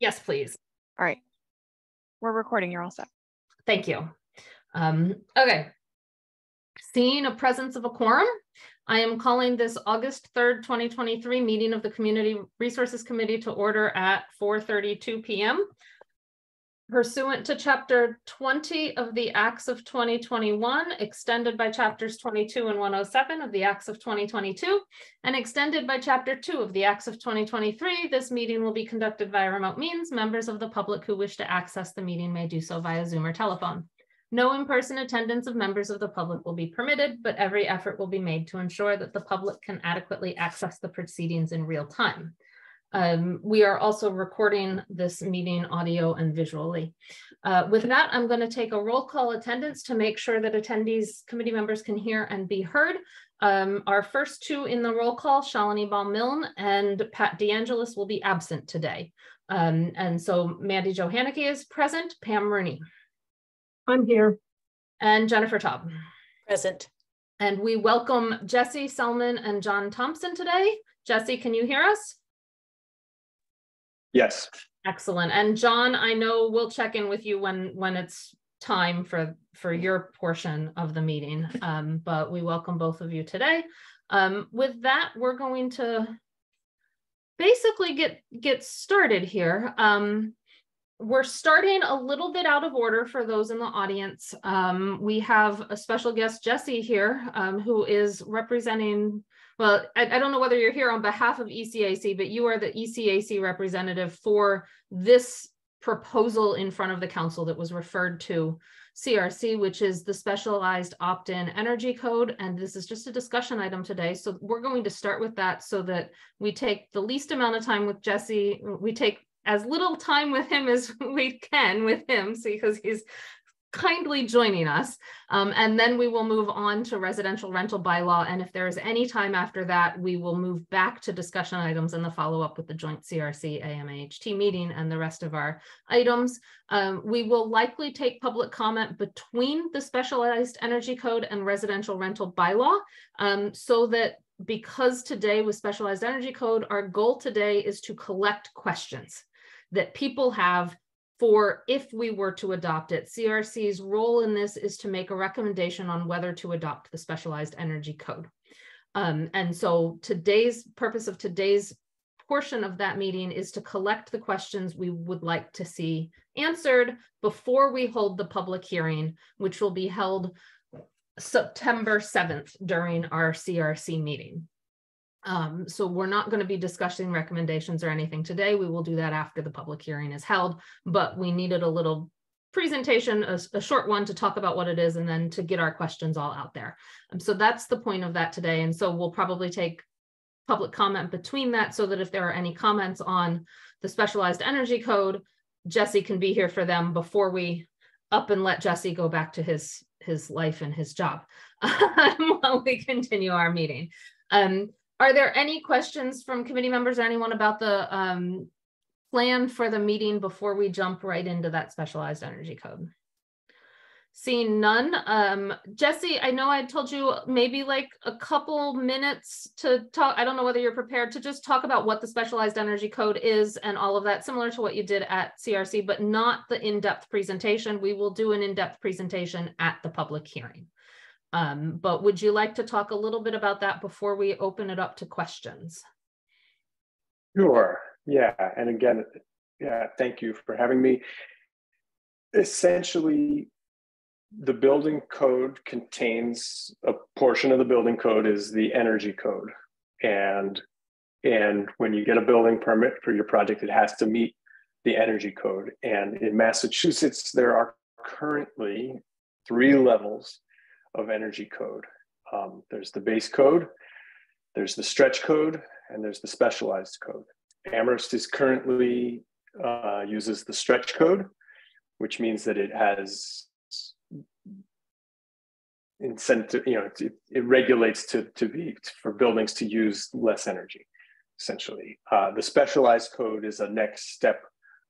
Yes, please. All right. We're recording. You're all set. Thank you. Um, okay. Seeing a presence of a quorum, I am calling this August 3rd, 2023 meeting of the Community Resources Committee to order at 4.32 p.m. Pursuant to Chapter 20 of the Acts of 2021, extended by Chapters 22 and 107 of the Acts of 2022, and extended by Chapter 2 of the Acts of 2023, this meeting will be conducted via remote means. Members of the public who wish to access the meeting may do so via Zoom or telephone. No in-person attendance of members of the public will be permitted, but every effort will be made to ensure that the public can adequately access the proceedings in real time. Um, we are also recording this meeting audio and visually. Uh, with that, I'm going to take a roll call attendance to make sure that attendees, committee members can hear and be heard. Um, our first two in the roll call, Shalini Bahl-Milne and Pat DeAngelis will be absent today. Um, and so Mandi Jo Hanneke is present, Pam Rooney. I'm here. And Jennifer Taub. Present. And we welcome Jesse Selman and John Thompson today. Jesse, can you hear us? Yes. Excellent. And John, I know we'll check in with you when when it's time for for your portion of the meeting. Um, but we welcome both of you today. Um, with that, we're going to basically get get started here. Um, we're starting a little bit out of order for those in the audience. Um, we have a special guest, Jesse, here, um, who is representing well, I, I, don't know whether you're here on behalf of ECAC, but you are the ECAC representative for this proposal in front of the council that was referred to CRC, which is the specialized opt-in energy code. And this is just a discussion item today. So we're going to start with that so that we take the least amount of time with Jesse. We take as little time with him as we can with him because he's kindly joining us. Um, and then we will move on to residential rental bylaw. And if there is any time after that, we will move back to discussion items and the follow up with the joint CRC AMAHT meeting and the rest of our items. Um, we will likely take public comment between the specialized energy code and residential rental bylaw um, so that because today with specialized energy code, our goal today is to collect questions that people have for if we were to adopt it. CRC's role in this is to make a recommendation on whether to adopt the specialized energy code. Um, and so today's purpose of today's portion of that meeting is to collect the questions we would like to see answered before we hold the public hearing, which will be held September 7th during our CRC meeting. Um, so we're not going to be discussing recommendations or anything today. We will do that after the public hearing is held, but we needed a little presentation, a, a, short one to talk about what it is and then to get our questions all out there. Um, so that's the point of that today. And so we'll probably take public comment between that so that if there are any comments on the specialized energy code, Jesse can be here for them before we up and let Jesse go back to his his life and his job while we continue our meeting. Um, are there any questions from committee members or anyone about the um, plan for the meeting before we jump right into that specialized energy code? Seeing none, um, Jesse, I know I told you maybe like a couple minutes to talk. I don't know whether you're prepared to just talk about what the specialized energy code is and all of that, similar to what you did at CRC, but not the in-depth presentation. We will do an in-depth presentation at the public hearing. Um, but would you like to talk a little bit about that before we open it up to questions? Sure. Yeah. And again, yeah, thank you for having me. Essentially, the building code contains a portion of the building code is the energy code. And and when you get a building permit for your project, it has to meet the energy code. And in Massachusetts, there are currently three levels of energy code. Um, there's the base code, there's the stretch code, and there's the specialized code. Amherst is currently uh, uses the stretch code, which means that it has incentive, you know, it, it regulates to, to be for buildings to use less energy, essentially. Uh, the specialized code is a next step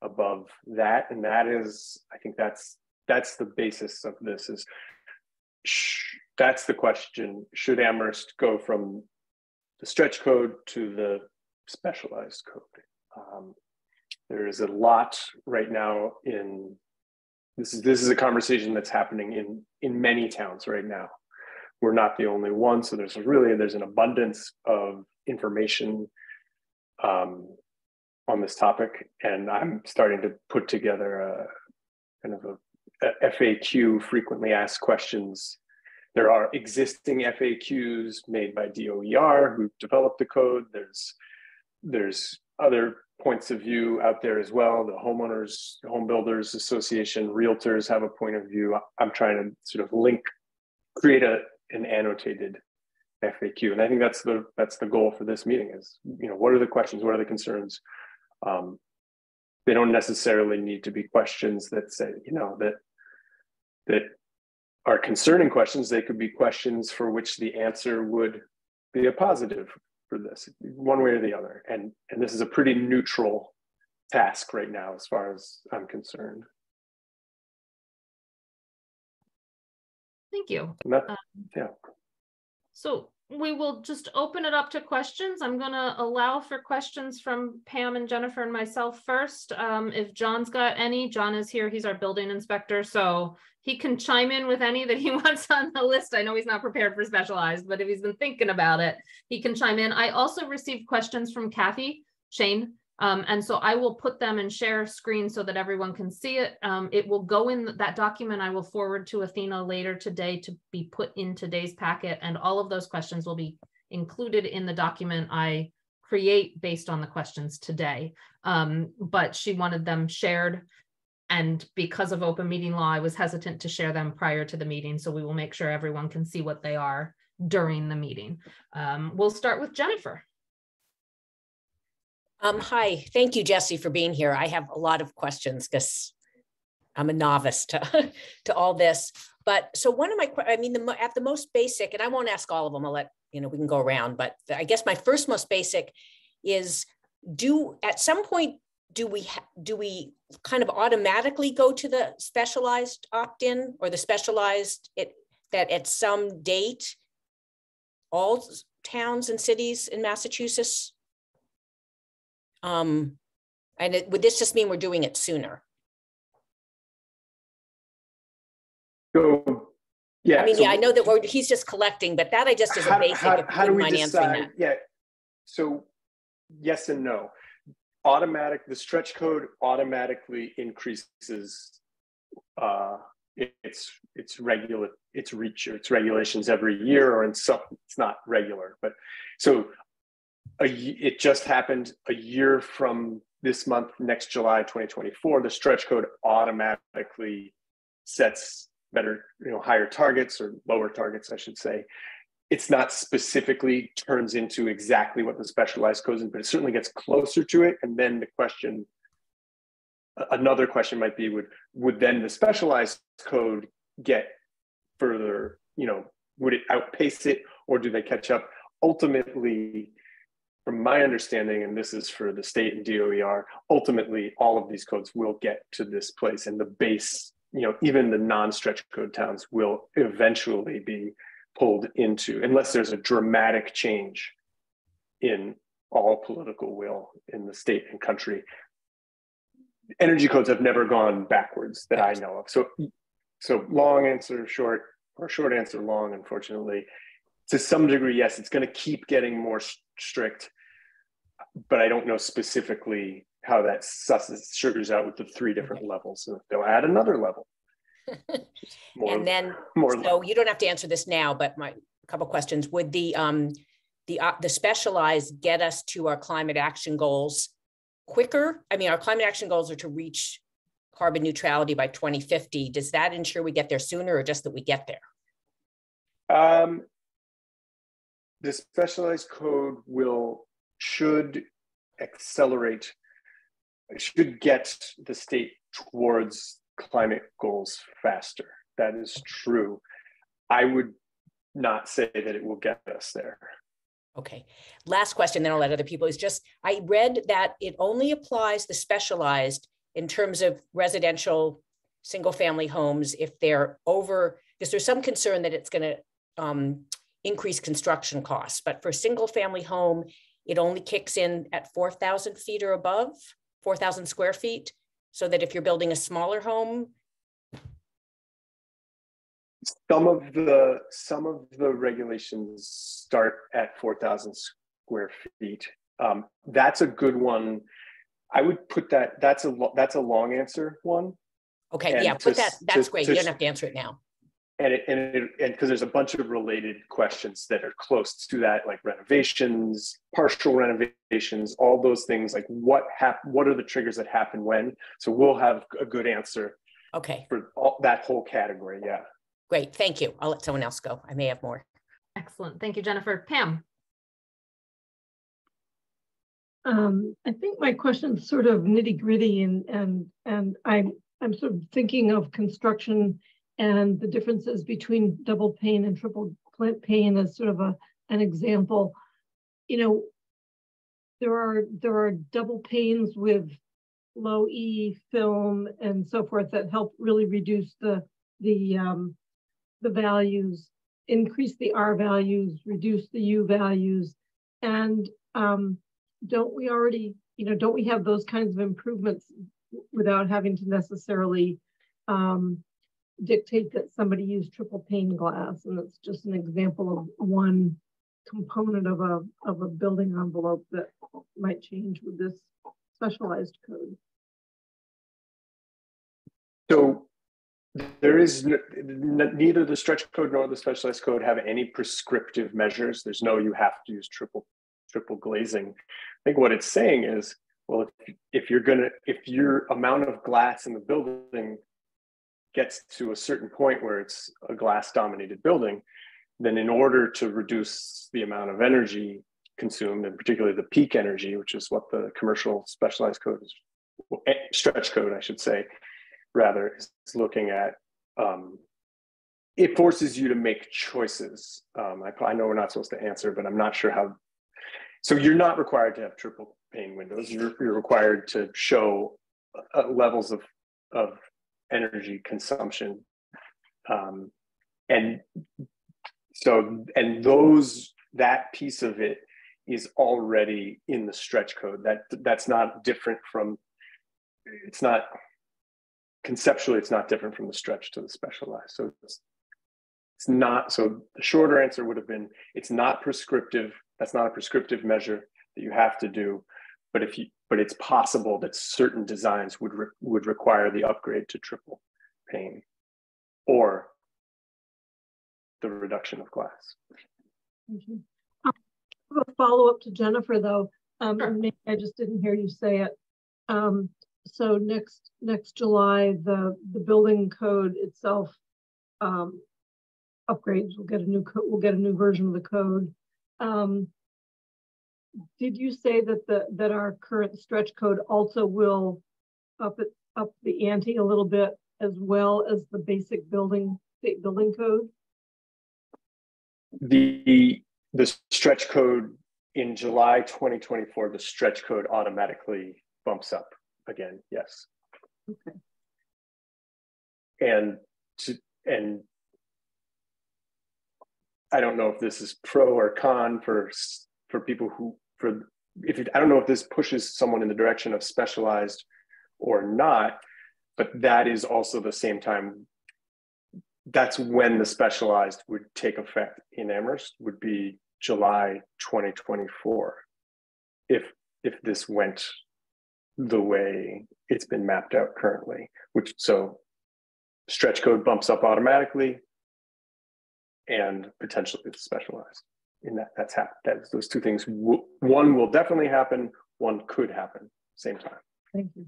above that, and that is, I think that's that's the basis of this is that's the question. Should Amherst go from the stretch code to the specialized code? Um, there is a lot right now in this is this is a conversation that's happening in in many towns right now. We're not the only one, so there's really there's an abundance of information um, on this topic, and I'm starting to put together a kind of a, a FAQ, frequently asked questions. There are existing FAQs made by DOER who developed the code. There's there's other points of view out there as well. The homeowners, home builders association, realtors have a point of view. I'm trying to sort of link, create a an annotated FAQ, and I think that's the that's the goal for this meeting. Is you know what are the questions, what are the concerns? Um, they don't necessarily need to be questions that say you know that that are concerning questions. They could be questions for which the answer would be a positive for this, one way or the other. And and this is a pretty neutral task right now, as far as I'm concerned. Thank you. That, um, yeah. So we will just open it up to questions. I'm going to allow for questions from Pam and Jennifer and myself first. Um, if John's got any, John is here. He's our building inspector, so he can chime in with any that he wants on the list. I know he's not prepared for specialized, but if he's been thinking about it, he can chime in. I also received questions from Kathy Shain um, and so I will put them and share screen so that everyone can see it. Um, it will go in that document I will forward to Athena later today to be put in today's packet. And all of those questions will be included in the document I create based on the questions today. Um, but she wanted them shared. And because of open meeting law, I was hesitant to share them prior to the meeting. So we will make sure everyone can see what they are during the meeting. Um, we'll start with Jennifer. Um, hi, thank you, Jesse, for being here. I have a lot of questions because I'm a novice to, to all this. But so one of my, I mean, the, at the most basic, and I won't ask all of them, I'll let, you know, we can go around, but I guess my first most basic is do, at some point, do we, do we kind of automatically go to the specialized opt-in or the specialized, it, that at some date, all towns and cities in Massachusetts um, and it, would this just mean we're doing it sooner? So, yeah. I mean, so yeah, I know that we're, he's just collecting, but that I just as a basic, how, how do we decide? that. Yeah. So, yes and no. Automatic, the stretch code automatically increases uh, it's it's regular it's reach its regulations every year or in some it's not regular but so a, it just happened a year from this month, next July 2024, the stretch code automatically sets better, you know, higher targets or lower targets, I should say. It's not specifically turns into exactly what the specialized code is, but it certainly gets closer to it. And then the question, another question might be, would would then the specialized code get further, you know, would it outpace it or do they catch up? Ultimately, from my understanding, and this is for the state and DOER, ultimately all of these codes will get to this place and the base, you know, even the non-stretch code towns will eventually be pulled into, unless there's a dramatic change in all political will in the state and country. Energy codes have never gone backwards that I know of. So, so long answer short, or short answer long, unfortunately to some degree, yes, it's going to keep getting more strict, but I don't know specifically how that susses, sugars out with the three different levels. So they'll add another level. More, and then, more so you don't have to answer this now, but my couple questions: Would the um, the uh, the specialized get us to our climate action goals quicker? I mean, our climate action goals are to reach carbon neutrality by 2050. Does that ensure we get there sooner, or just that we get there? Um, the specialized code will should accelerate should get the state towards climate goals faster. That is true. I would not say that it will get us there. Okay. Last question then i'll let other people is just i read that it only applies the specialized in terms of residential single family homes if they're over because there's some concern that it's going to um, increase construction costs. But for single family home, it only kicks in at 4,000 feet or above. four thousand square feet? So that if you're building a smaller home, Some of the, some of the regulations start at four thousand square feet. Um, that's a good one. I would put that, that's a, that's a long answer one. okay, And yeah, to put that, s- to- that's great. to You don't have to answer it now. And it, and it, and because there's a bunch of related questions that are close to that, like renovations, partial renovations, all those things, like what hap, what are the triggers that happen when? So we'll have a good answer Okay, for all, that whole category, yeah. great, thank you. I'll let someone else go. I may have more. Excellent. Thank you, Jennifer. Pam? Um, I think my question's sort of nitty gritty and, and, and I'm, I'm sort of thinking of construction and the differences between double pane and triple pane as sort of a, an example. You know, there are, there are double panes with low E film and so forth that help really reduce the, the, um, the values, increase the R values, reduce the U values. And, um, don't we already, you know, don't we have those kinds of improvements without having to necessarily um, dictate that somebody use triple pane glass? And it's just an example of one component of a, of a building envelope that might change with this specialized code. So there is, neither the stretch code nor the specialized code have any prescriptive measures. There's no, you have to use triple, triple glazing. I think what it's saying is, well, if, if you're gonna, if your amount of glass in the building gets to a certain point where it's a glass dominated building, then in order to reduce the amount of energy consumed, and particularly the peak energy, which is what the commercial specialized code is, eh, stretch code, I should say, rather is looking at um, it forces you to make choices. Um, I, I know we're not supposed to answer, but I'm not sure how. So you're not required to have triple pane windows. You're, you're required to show uh, levels of of energy consumption, um, and so and those that piece of it is already in the stretch code. That that's not different from. It's not conceptually it's not different from the stretch to the specialized so it's, it's not so the shorter answer would have been it's not prescriptive that's not a prescriptive measure that you have to do but if you but it's possible that certain designs would re, would require the upgrade to triple pane or the reduction of glass Thank you. Um, I have A follow-up to Jennifer, though, um, Sure. maybe I just didn't hear you say it. Um, so next, next July, the, the building code itself um, upgrades, we'll get a new code, we'll get a new version of the code. Um, did you say that the, that our current stretch code also will up it, up the ante a little bit as well as the basic building, state building code? the the stretch code in july 2024 the stretch code automatically bumps up again yes Okay. and to and I don't know if this is pro or con for for people who for if it, I don't know if this pushes someone in the direction of specialized or not, but that is also the same time. That's when the specialized would take effect in Amherst would be July 2024. If if this went the way it's been mapped out currently, which so stretch code bumps up automatically and potentially it's specialized in that that's happened that's those two things one will definitely happen one could happen same time Thank you.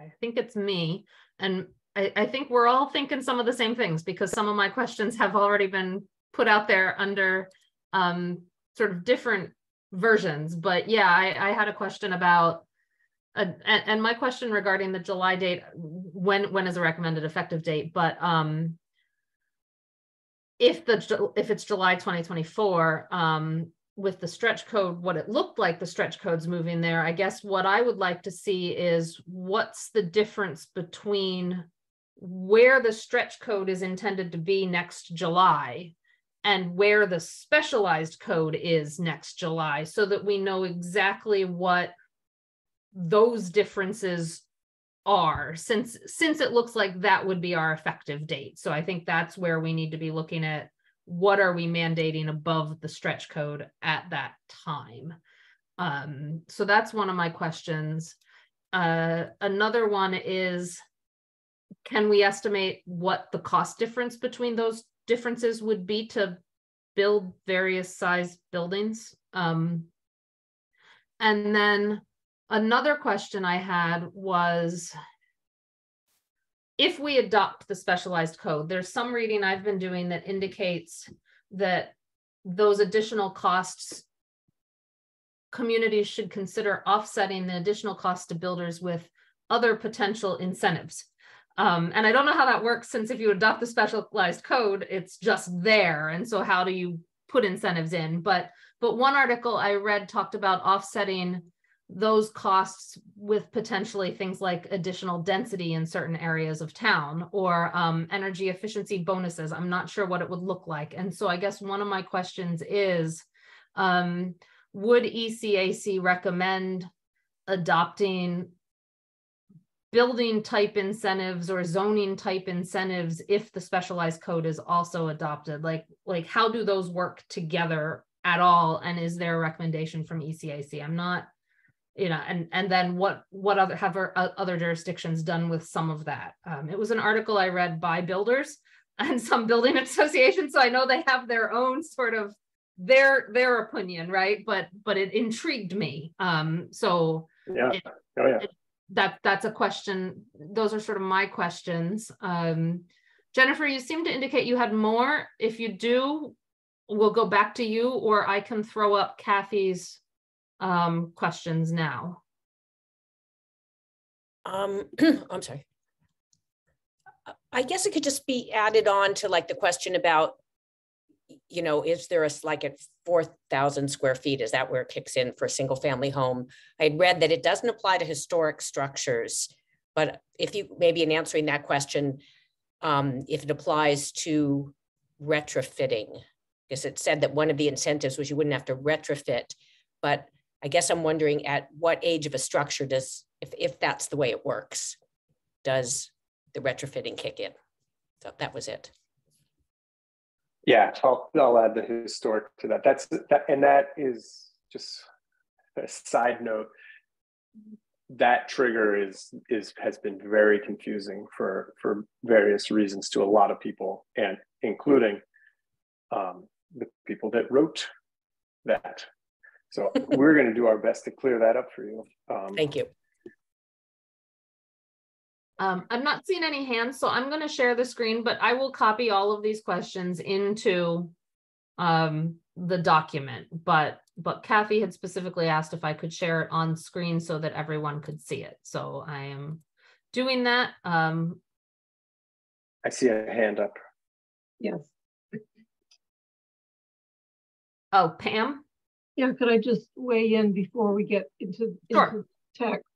I think it's me. And I, I think we're all thinking some of the same things because some of my questions have already been put out there under um, sort of different versions. But yeah, I, I had a question about, uh, and, and my question regarding the July date, when when is a recommended effective date? But um, if the if it's July 2024, um, with the stretch code, what it looked like the stretch code's moving there. I guess what I would like to see is what's the difference between where the stretch code is intended to be next July and where the specialized code is next July so that we know exactly what those differences are since since it looks like that would be our effective date. So I think that's where we need to be looking at what are we mandating above the stretch code at that time. Um, so that's one of my questions. Uh, another one is can we estimate what the cost difference between those differences would be to build various size buildings? Um, and then another question I had was if we adopt the specialized code, there's some reading I've been doing that indicates that those additional costs communities should consider offsetting the additional cost to builders with other potential incentives. Um, and I don't know how that works since if you adopt the specialized code, it's just there. And so how do you put incentives in? But but one article I read talked about offsetting those costs with potentially things like additional density in certain areas of town or um, energy efficiency bonuses. I'm not sure what it would look like. And so I guess one of my questions is, um, would ECAC recommend adopting building type incentives or zoning type incentives if the specialized code is also adopted like like how do those work together at all and is there a recommendation from ECAC I'm not you know and and then what what other have our other jurisdictions done with some of that? Um, it was an article I read by builders and some building associations so I know they have their own sort of their their opinion right? But but it intrigued me. Um so yeah. it, oh yeah. it, that that's a question those are sort of my questions. Um jennifer you seem to indicate you had more. If you do we'll go back to you or i can throw up kathy's um questions now um i'm sorry i guess it could just be added on to like the question about you know, is there a like at 4,000 square feet? Is that where it kicks in for a single family home? I had read that it doesn't apply to historic structures, but if you maybe in answering that question, um, if it applies to retrofitting, because it said that one of the incentives was you wouldn't have to retrofit, but I guess I'm wondering at what age of a structure does, if, if that's the way it works, does the retrofitting kick in? So that was it. Yeah, I'll, I'll add the historic to that. That's that, and that is just a side note. That trigger is is has been very confusing for for various reasons to a lot of people, and including um, the people that wrote that. So we're going to do our best to clear that up for you. Um, Thank you. Um, I'm not seeing any hands, so I'm going to share the screen, but I will copy all of these questions into um, the document. But but Kathy had specifically asked if I could share it on screen so that everyone could see it. So I am doing that. Um, I see a hand up. Yes. Oh, Pam? Yeah, could I just weigh in before we get into, sure. into text?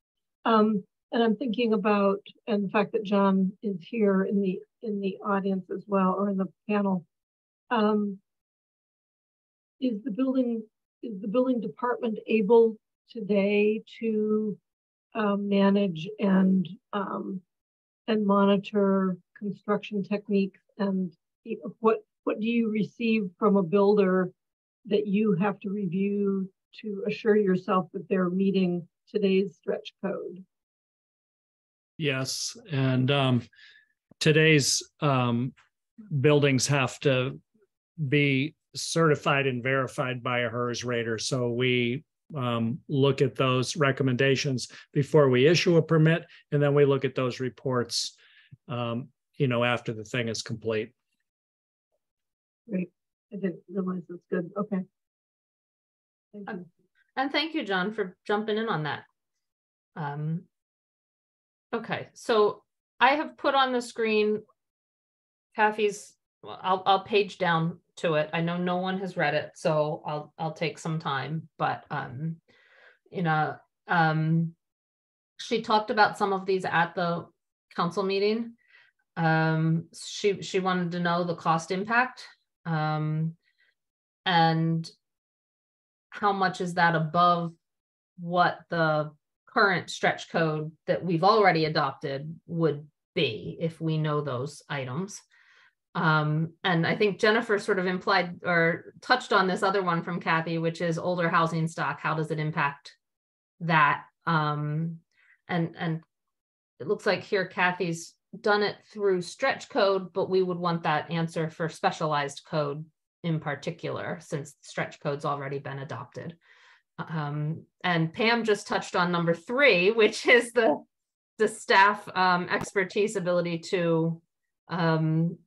Um, and I'm thinking about and the fact that John is here in the in the audience as well or in the panel. Um, is the building is the building department able today to um, manage and um, and monitor construction techniques and what what do you receive from a builder that you have to review to assure yourself that they're meeting today's stretch code? Yes, and um, today's um, buildings have to be certified and verified by a HERS rater. So we um, look at those recommendations before we issue a permit, and then we look at those reports, um, you know, after the thing is complete. Great. I didn't realize that's good. Okay. Thank you. And thank you, John, for jumping in on that. Um, Okay, so I have put on the screen Kathy's, well, I'll, I'll page down to it. I know no one has read it, so I'll, I'll take some time, but, um, you know, um, she talked about some of these at the council meeting. Um, she, she wanted to know the cost impact. Um, and how much is that above what the current stretch code that we've already adopted would be if we know those items. Um, and I think Jennifer sort of implied or touched on this other one from Kathy, which is older housing stock. How does it impact that? Um, and and it looks like here Kathy's done it through stretch code, but we would want that answer for specialized code in particular, since stretch code's already been adopted. Um, and Pam just touched on number three, which is the the staff um, expertise ability to um,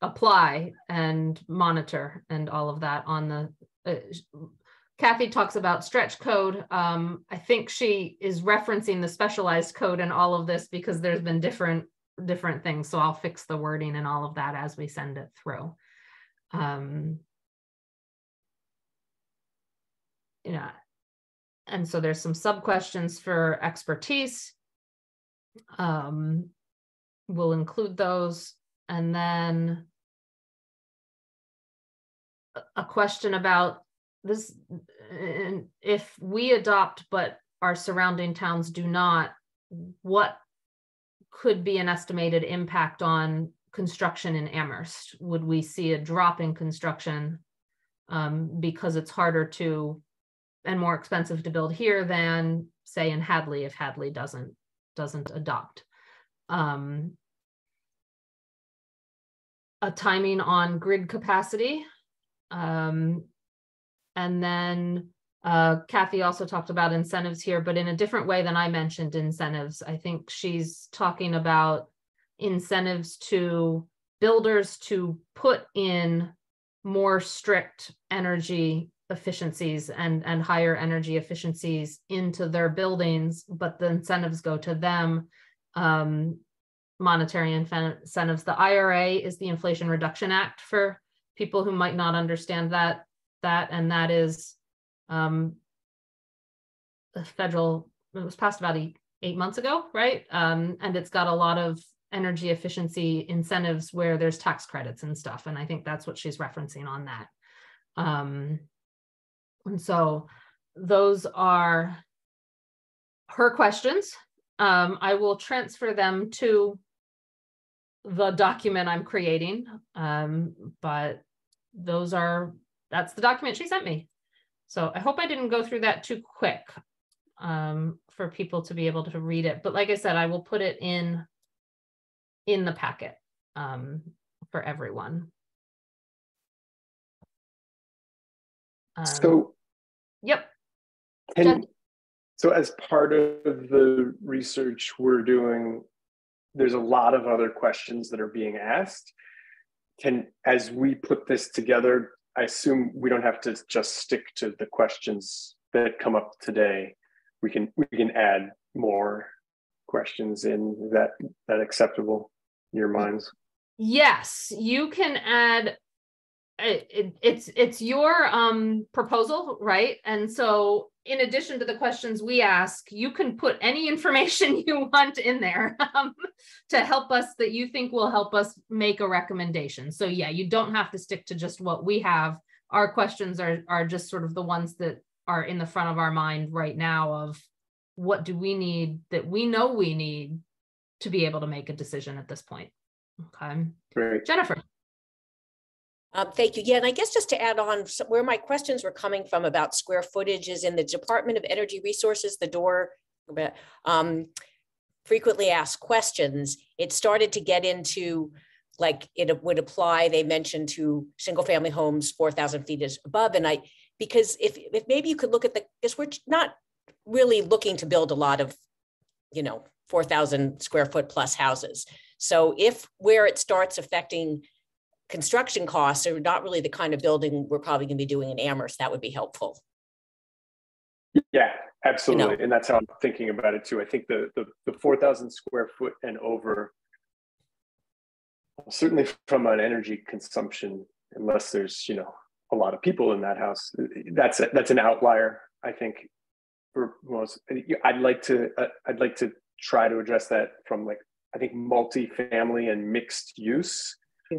apply and monitor and all of that on the. Uh, Kathy talks about stretch code. Um, I think she is referencing the specialized code in all of this because there's been different different things. So I'll fix the wording and all of that as we send it through. Um, yeah. And so there's some sub questions for expertise. Um, we'll include those. And then a question about this if we adopt but our surrounding towns do not what could be an estimated impact on construction in Amherst? Would we see a drop in construction um, because it's harder to and more expensive to build here than say in Hadley if Hadley doesn't doesn't adopt? Um, a timing on grid capacity. Um, and then uh, Kathy also talked about incentives here, but in a different way than I mentioned incentives. I think she's talking about incentives to builders to put in more strict energy efficiencies and, and higher energy efficiencies into their buildings, but the incentives go to them. Um, monetary incentives. The IRA is the Inflation Reduction Act for people who might not understand that that and that is um, the federal, it was passed about eight, eight months ago, right? Um, and it's got a lot of energy efficiency incentives where there's tax credits and stuff. And I think that's what she's referencing on that. Um, and so those are her questions. Um, I will transfer them to the document I'm creating, um, but those are, that's the document she sent me. So I hope I didn't go through that too quick um, for people to be able to read it. But like I said, I will put it in in the packet um, for everyone. Um, so, yep. So as part of the research we're doing, there's a lot of other questions that are being asked. Can, as we put this together, I assume we don't have to just stick to the questions that come up today. We can we can add more questions in that that acceptable in your minds. Yes, you can add it, it, it's it's your um proposal right? And so in addition to the questions we ask you can put any information you want in there um, to help us that you think will help us make a recommendation. So yeah you don't have to stick to just what we have. Our questions are are just sort of the ones that are in the front of our mind right now of what do we need that we know we need to be able to make a decision at this point. Okay. Great. jennifer um, thank you. Yeah, and I guess just to add on where my questions were coming from about square footage is in the Department of Energy Resources, the door um, frequently asked questions. It started to get into like it would apply, they mentioned to single family homes 4,000 feet is above. And I, because if, if maybe you could look at the, because we're not really looking to build a lot of, you know, 4,000 square foot plus houses. So if where it starts affecting construction costs are not really the kind of building we're probably going to be doing in Amherst, that would be helpful. Yeah, absolutely. You know? And that's how I'm thinking about it too. I think the, the, the 4,000 square foot and over, certainly from an energy consumption, unless there's, you know, a lot of people in that house, that's a, that's an outlier, I think, for most. I'd like to, uh, I'd like to try to address that from like, I think multi-family and mixed use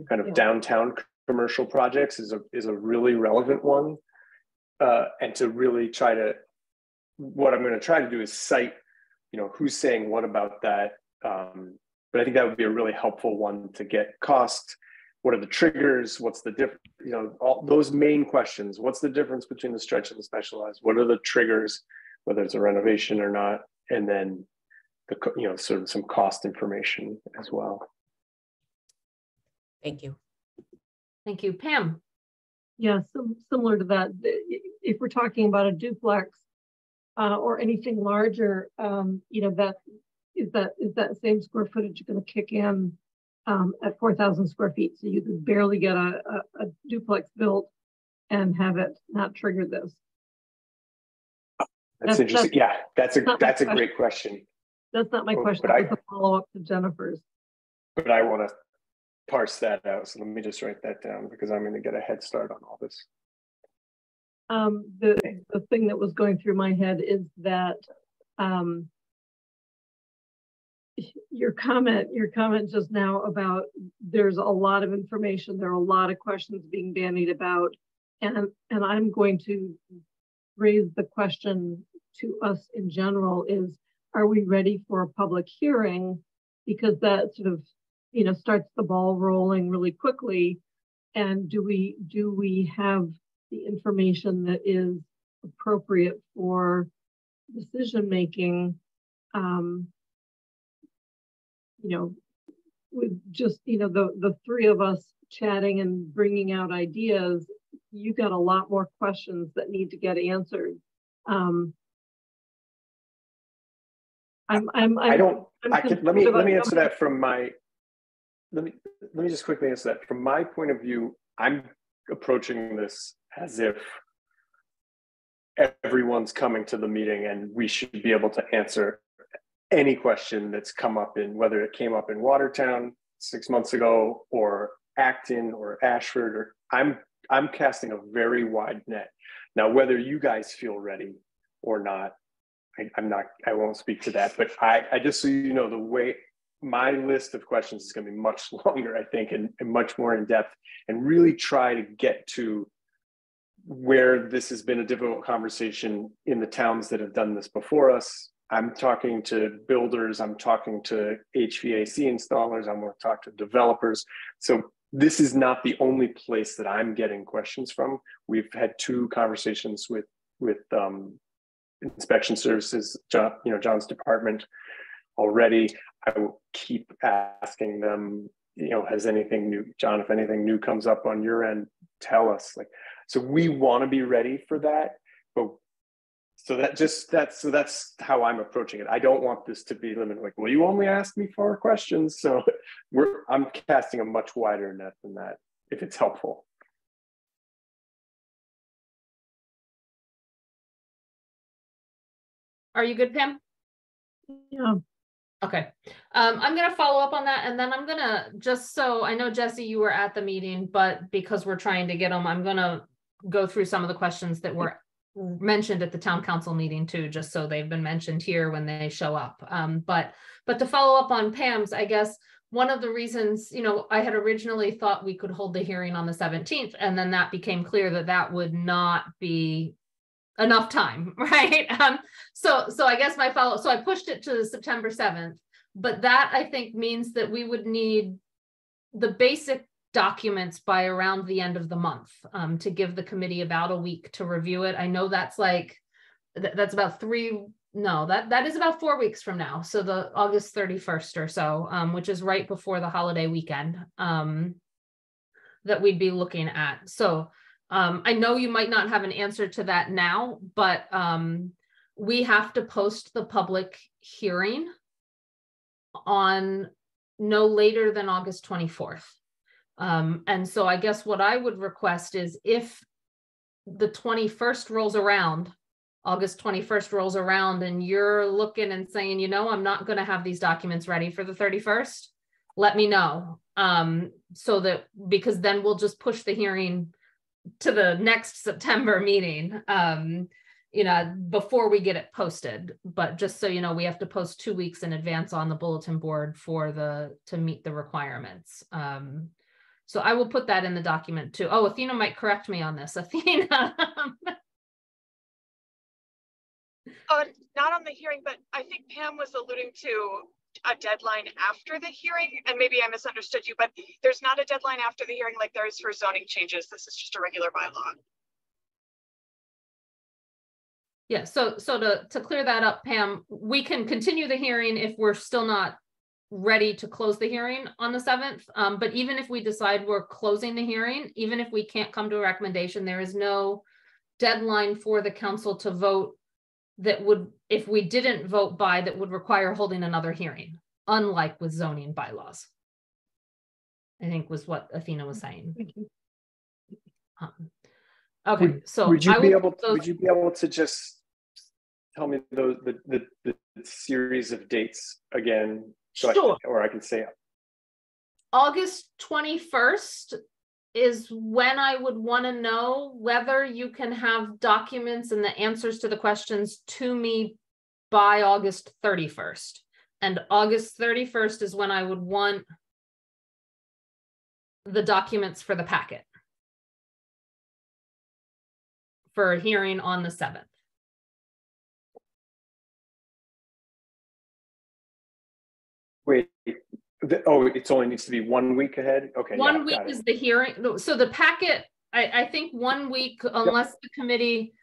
kind of yeah. downtown commercial projects is a is a really relevant one, uh, and to really try to what I'm going to try to do is cite you know, who's saying what about that? Um, but I think that would be a really helpful one to get cost. What are the triggers? What's the difference? You know, all those main questions. What's the difference between the stretch and the specialized? What are the triggers, whether it's a renovation or not? And then the, you know, sort of some cost information as well. Thank you. Thank you. Pam? Yeah, sim- similar to that, if we're talking about a duplex uh, or anything larger, um, you know, that, is that, is that same square footage gonna kick in um, at four thousand square feet? So you could barely get a, a, a duplex built and have it not trigger this. That's, That's- interesting. Yeah, that's a not that's a question. great question. That's not my Oh, question, but I- it's a follow-up to Jennifer's. But I want to parse that out. So let me just write that down because I'm going to get a head start on all this. Um, the, the thing that was going through my head is that, um, your comment, your comment just now about there's a lot of information, there are a lot of questions being bandied about. And, and I'm going to raise the question to us in general is, are we ready for a public hearing? Because that sort of, you know, starts the ball rolling really quickly. And do we, do we have the information that is appropriate for decision-making? Um, you know, with just, you know, the, the three of us chatting and bringing out ideas, you got a lot more questions that need to get answered. Um, I'm, I'm, I I'm, don't. I'm I can let me let me answer that from my. Let me let me just quickly answer that from my point of view. I'm approaching this as if everyone's coming to the meeting and we should be able to answer any question that's come up in whether it came up in Watertown six months ago or Acton or Ashford or I'm I'm casting a very wide net. Now whether you guys feel ready or not, I, I'm not I won't speak to that. But I, I just so you know the way my list of questions is going to be much longer, I think, and, and much more in depth, and really try to get to where this has been a difficult conversation in the towns that have done this before us. I'm talking to builders, I'm talking to HVAC installers, I'm going to talk to developers. So this is not the only place that I'm getting questions from. We've had two conversations with with um, inspection services, John, you know, John's department already. I will keep asking them, you know, has anything new, John, if anything new comes up on your end, tell us. Like, so we want to be ready for that, but so that just that's so that's how I'm approaching it. I don't want this to be limited. Like, well, you only ask me four questions, so we're I'm casting a much wider net than that. If it's helpful. Are you good, Pam? Yeah, Okay, um, I'm gonna follow up on that and then I'm gonna, just so, I know Jesse, you were at the meeting, but because we're trying to get them, I'm gonna go through some of the questions that were mentioned at the town council meeting too, just so they've been mentioned here when they show up. Um, but, but to follow up on Pam's, I guess, one of the reasons, you know, I had originally thought we could hold the hearing on the seventeenth, and then that became clear that that would not be enough time, right? Um, so, so I guess my follow, so I pushed it to September seventh, but that I think means that we would need the basic documents by around the end of the month um, to give the committee about a week to review it. I know that's like th- that's about three. No, that that is about four weeks from now. So the August thirty first or so, um, which is right before the holiday weekend. Um, that we'd be looking at. So um, I know you might not have an answer to that now, but um, we have to post the public hearing on no later than August 24th. Um, and so I guess what I would request is if the 21st rolls around, August 21st rolls around and you're looking and saying, you know, I'm not going to have these documents ready for the 31st, let me know. Um, so that because then we'll just push the hearing to the next September meeting. Um, you know, before we get it posted, but just so you know, we have to post two weeks in advance on the bulletin board for the, to meet the requirements. Um, so I will put that in the document too. Oh, Athena might correct me on this. Athena. Uh, not on the hearing, but I think Pam was alluding to a deadline after the hearing, and maybe I misunderstood you, but there's not a deadline after the hearing like there is for zoning changes. This is just a regular bylaw. Yeah, so, so to, to clear that up, Pam, we can continue the hearing if we're still not ready to close the hearing on the seventh. Um, but even if we decide we're closing the hearing, even if we can't come to a recommendation, there is no deadline for the council to vote that would, if we didn't vote by, that would require holding another hearing, unlike with zoning bylaws. I think was what Athena was saying. Um, Okay, so. Would you I be will able, put those- would you be able to just tell me those, the, the, the series of dates again? so I. Or I can say, August twenty-first is when I would want to know whether you can have documents and the answers to the questions to me by August thirty-first. And August thirty-first is when I would want the documents for the packet for a hearing on the seventh. wait, the, oh, it's only needs to be one week ahead? Okay. yeah, One week is it. the hearing, so the packet, I, I think one week, unless the committee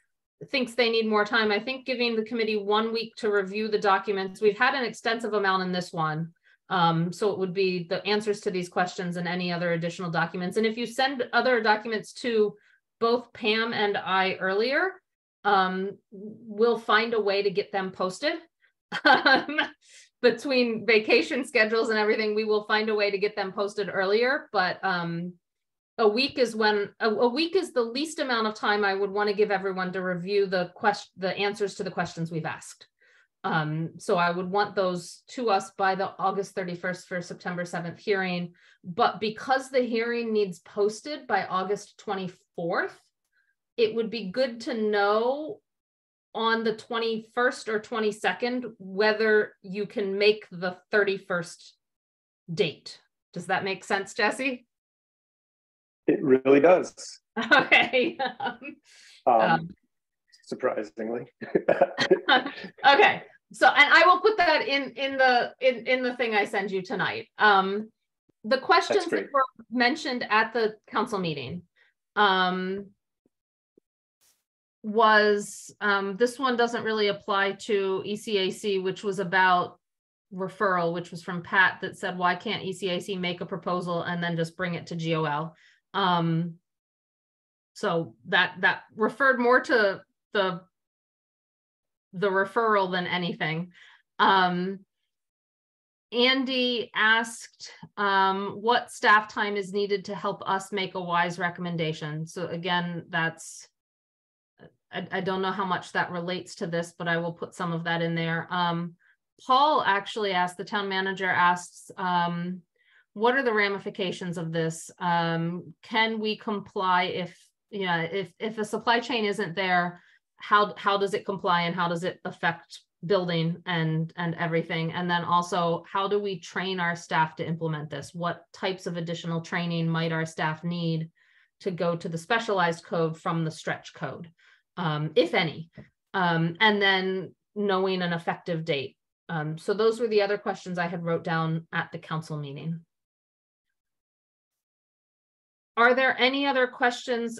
thinks they need more time, I think giving the committee one week to review the documents, we've had an extensive amount in this one. Um, so it would be the answers to these questions and any other additional documents. And if you send other documents to both Pam and I earlier, um, we'll find a way to get them posted. Between vacation schedules and everything, we will find a way to get them posted earlier, but um a week is when a, a week is the least amount of time I would want to give everyone to review the question the answers to the questions we've asked. Um, so I would want those to us by the August 31st for September 7th hearing. But because the hearing needs posted by August 24th, it would be good to know on the 21st or 22nd whether you can make the 31st date. Does that make sense, Jesse? It really does, Okay. um, Um, surprisingly. okay. So, and I will put that in, in the, in, in the thing I send you tonight. Um, the questions that were mentioned at the council meeting. Um, was, um, this one doesn't really apply to ECAC, which was about referral, which was from Pat that said, why can't ECAC make a proposal and then just bring it to GOL? Um, so that, that referred more to the the referral than anything. Um, Andy asked um, what staff time is needed to help us make a wise recommendation. So again, that's I, I don't know how much that relates to this, but I will put some of that in there. Um, Paul actually asked, the town manager asks, um, what are the ramifications of this? Um, can we comply if, you know, if, if the supply chain isn't there, how, how does it comply and how does it affect building and, and everything? And then also, how do we train our staff to implement this? What types of additional training might our staff need to go to the specialized code from the stretch code, um, if any? Um, and then knowing an effective date. Um, so those were the other questions I had wrote down at the council meeting. Are there any other questions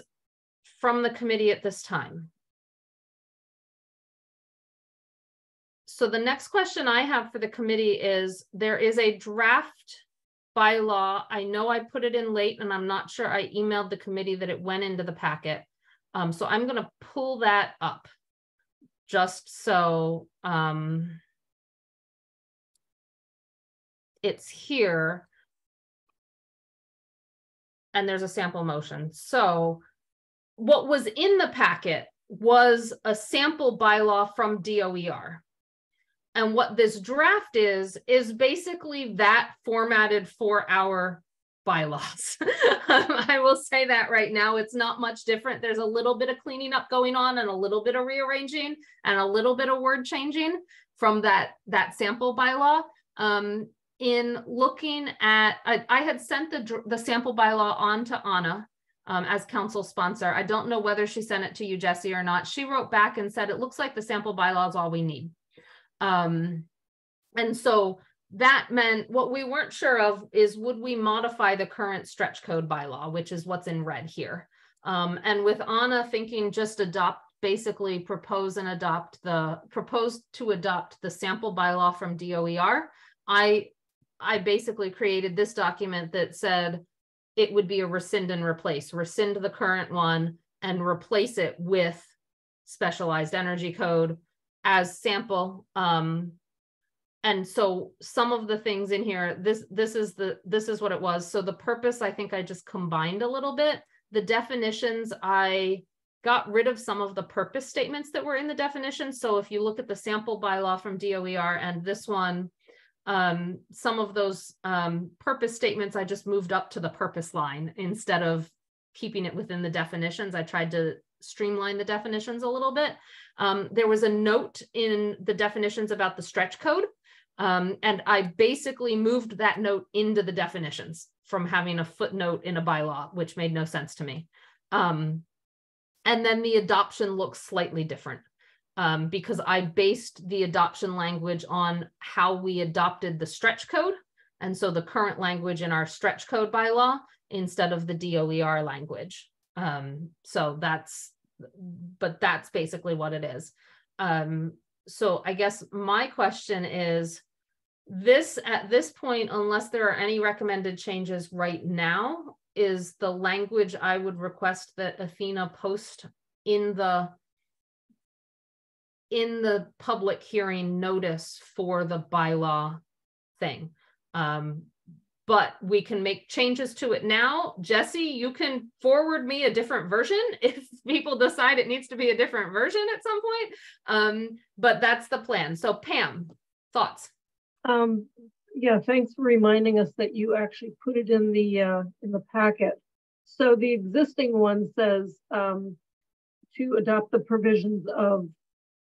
from the committee at this time? So the next question I have for the committee is, there is a draft bylaw. I know I put it in late and I'm not sure I emailed the committee that it went into the packet. Um, so I'm gonna pull that up. Just so, um. It's here. And there's a sample motion. So what was in the packet was a sample bylaw from DOER. And what this draft is, is basically that formatted for our bylaws. I will say that right now, it's not much different. There's a little bit of cleaning up going on and a little bit of rearranging and a little bit of word changing from that, that sample bylaw. Um, in looking at, I, I had sent the, the sample bylaw on to Anna um, as council sponsor. I don't know whether she sent it to you, Jesse, or not. She wrote back and said, it looks like the sample bylaw is all we need. Um, and so that meant what we weren't sure of is would we modify the current stretch code bylaw, which is what's in red here. Um, and with Anna thinking just adopt, basically propose and adopt the, propose to adopt the sample bylaw from DOER, I, I basically created this document that said it would be a rescind and replace, rescind the current one and replace it with specialized energy code as sample. Um, and so some of the things in here, this this is the this is what it was. So the purpose, I think I just combined a little bit. The definitions, I got rid of some of the purpose statements that were in the definition. So if you look at the sample bylaw from DOER and this one, um, some of those um, purpose statements, I just moved up to the purpose line instead of keeping it within the definitions. I tried to streamline the definitions a little bit. Um, there was a note in the definitions about the stretch code. Um, and I basically moved that note into the definitions from having a footnote in a bylaw, which made no sense to me. Um, and then the adoption looks slightly different um, because I based the adoption language on how we adopted the stretch code. And so the current language in our stretch code bylaw instead of the DOER language. Um, so that's, but that's basically what it is. Um, so I guess my question is, this at this point, unless there are any recommended changes right now, is the language I would request that Athena post in the in the public hearing notice for the bylaw thing. Um, but we can make changes to it now. Jesse, you can forward me a different version if people decide it needs to be a different version at some point. Um, but that's the plan. So Pam, thoughts? Um, yeah, thanks for reminding us that you actually put it in the uh, in the packet. So the existing one says um, to adopt the provisions of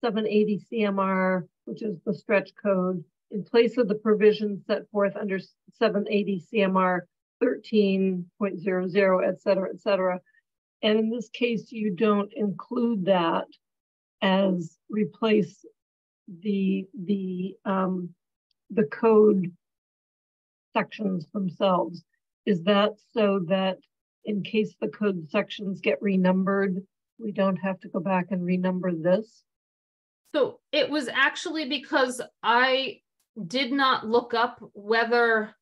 780 CMR, which is the stretch code, in place of the provisions set forth under 780 CMR 13.00, et cetera, et cetera. And in this case, you don't include that as replace the the um, the code sections themselves. Is that so that in case the code sections get renumbered, we don't have to go back and renumber this? So it was actually because I did not look up whether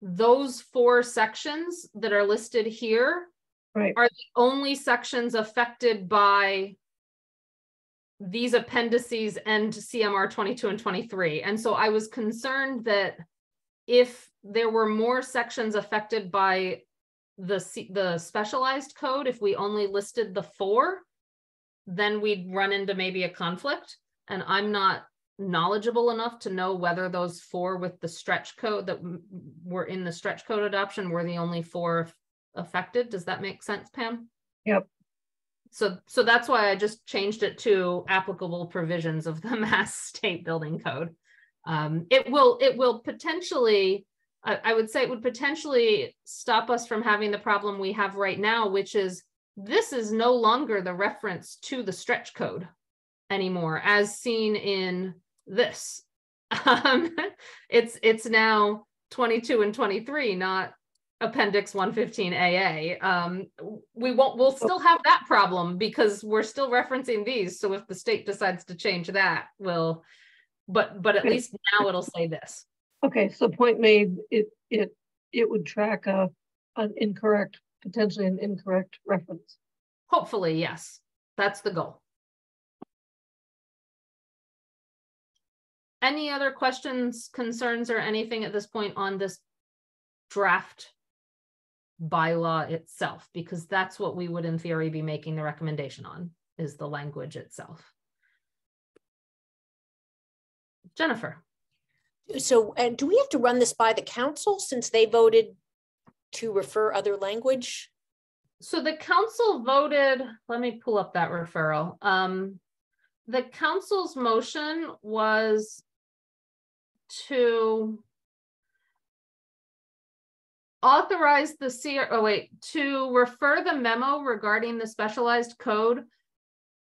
those four sections that are listed here right. are the only sections affected by these appendices and CMR 22 and 23. And so I was concerned that if there were more sections affected by the, the specialized code, if we only listed the four, then we'd run into maybe a conflict. And I'm not knowledgeable enough to know whether those four with the stretch code that were in the stretch code adoption were the only four affected. Does that make sense, Pam? Yep so so that's why I just changed it to applicable provisions of the Mass State Building Code. Um, it will it will potentially I, I would say it would potentially stop us from having the problem we have right now, which is this is no longer the reference to the stretch code anymore, as seen in this. Um, it's it's now 22 and 23, not appendix 115 AA. Um, we won't, we'll still have that problem because we're still referencing these. So if the state decides to change that, we'll, but, but at Okay. least now it'll say this. Okay, so point made, it, it, it would track a, an incorrect, potentially an incorrect reference. Hopefully, yes, that's the goal. Any other questions, concerns, or anything at this point on this draft bylaw itself? Because that's what we would in theory be making the recommendation on, is the language itself. Jennifer, So, and do we have to run this by the council since they voted to refer other language? so the council voted, let me pull up that referral. Um, the council's motion was to authorize the C, oh wait, to refer the memo regarding the specialized code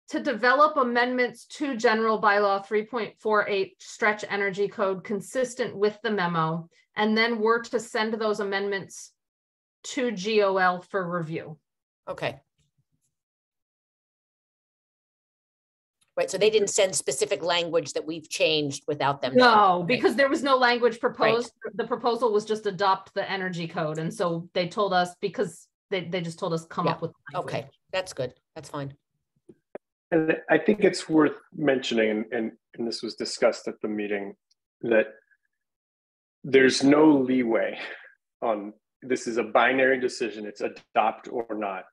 to develop amendments to general bylaw three point four eight stretch energy code consistent with the memo. And then we're to send those amendments to GOL for review. Okay. Right, so they didn't send specific language that we've changed without them. No, Right. because there was no language proposed. The proposal was just adopt the energy code. And so they told us because they, they just told us come Yeah, up with. language. Okay, that's good. That's fine. And I think it's worth mentioning, and, and, and this was discussed at the meeting, that there's no leeway on, this is a binary decision, it's adopt or not.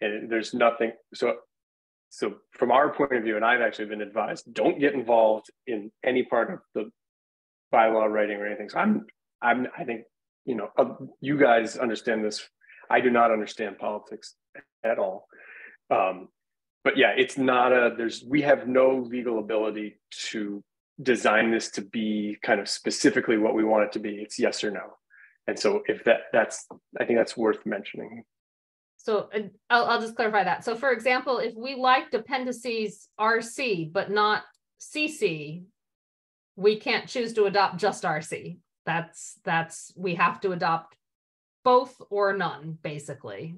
And there's nothing, so, so from our point of view, and I've actually been advised, don't get involved in any part of the bylaw writing or anything. So I'm, I'm, I think, you know, uh, you guys understand this. I do not understand politics at all. Um, but yeah, it's not a, there's, we have no legal ability to design this to be kind of specifically what we want it to be. It's yes or no. And so if that, that's, I think that's worth mentioning. So I'll, I'll just clarify that. So for example, if we liked appendices RC, but not CC, we can't choose to adopt just RC. That's, that's, we have to adopt both or none, basically.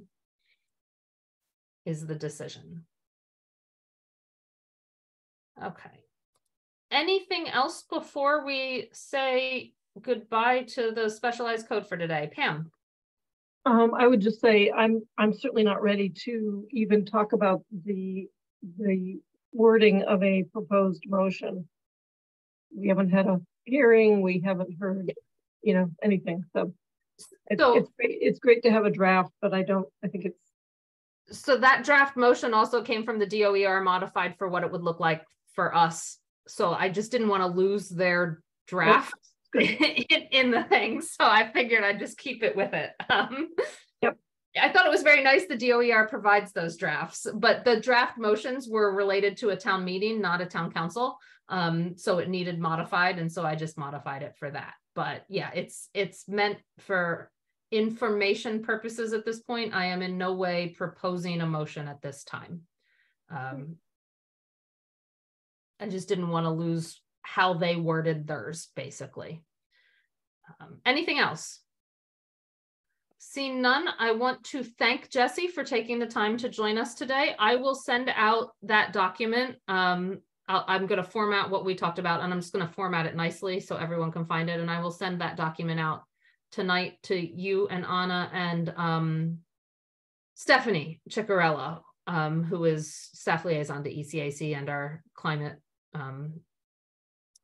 Is the decision. Okay. Anything else before we say goodbye to the specialized code for today? Pam? Um, I would just say, I'm, I'm certainly not ready to even talk about the, the wording of a proposed motion. We haven't had a hearing, we haven't heard, you know, anything, so. It's, So- it's, great- it's great to have a draft, but I don't, I think it's, So that draft motion also came from the DOER modified for what it would look like for us. So I just didn't want to lose their draft in, in the thing. So I figured I'd just keep it with it. Um, Yep. I thought it was very nice the DOER provides those drafts, but the draft motions were related to a town meeting, not a town council. Um, so it needed modified, and so I just modified it for that. But yeah, it's it's meant for information purposes at this point. I am in no way proposing a motion at this time. Um, I just didn't want to lose how they worded theirs, basically. Um, anything else? Seeing none, I want to thank Jesse for taking the time to join us today. I will send out that document. Um, I'll, I'm going to format what we talked about, and I'm just going to format it nicely so everyone can find it. And I will send that document out tonight to you and Anna and um, Stephanie Ciccarello, um, who is staff liaison to ECAC and our climate um,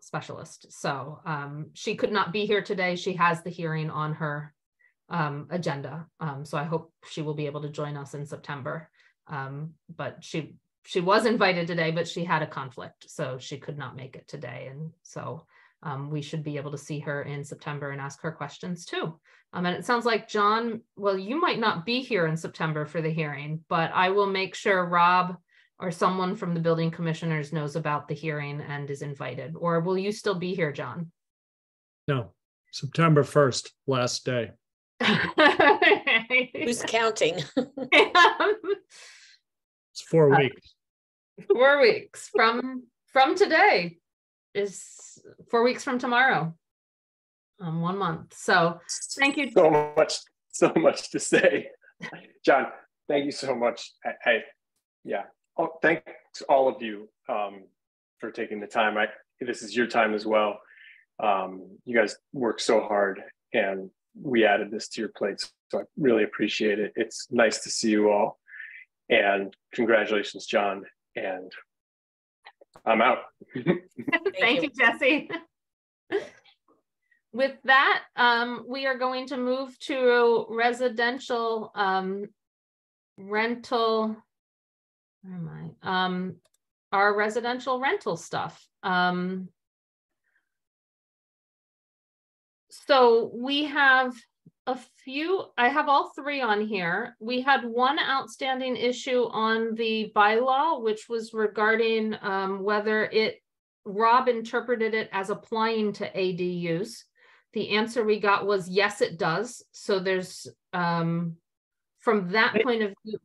specialist. So um, she could not be here today. She has the hearing on her um, agenda. Um, so I hope she will be able to join us in September. Um, but she she was invited today, but she had a conflict, so she could not make it today. And so um, we should be able to see her in September and ask her questions too. And it sounds like John, well, you might not be here in September for the hearing, but I will make sure Rob or someone from the building commissioners knows about the hearing and is invited. Or will you still be here, John? No, September 1st, last day. Who's counting? It's four Uh, weeks. four weeks from from today is four weeks from tomorrow. Um, one month. So thank you. So much, so much to say. John, thank you so much. I, I yeah. Oh, thanks all of you um, for taking the time. I this is your time as well. Um, you guys work so hard and we added this to your plates. So I really appreciate it. It's nice to see you all. And congratulations, John. And I'm out. Thank you. you, Jesse. With that, um, we are going to move to residential, um, rental. Where am I? Um, our residential rental stuff. Um, so we have a few, I have all three on here. We had one outstanding issue on the bylaw, which was regarding um, whether it, Rob interpreted it as applying to ADUs. the answer we got was yes, it does. So there's, um, from that point of view,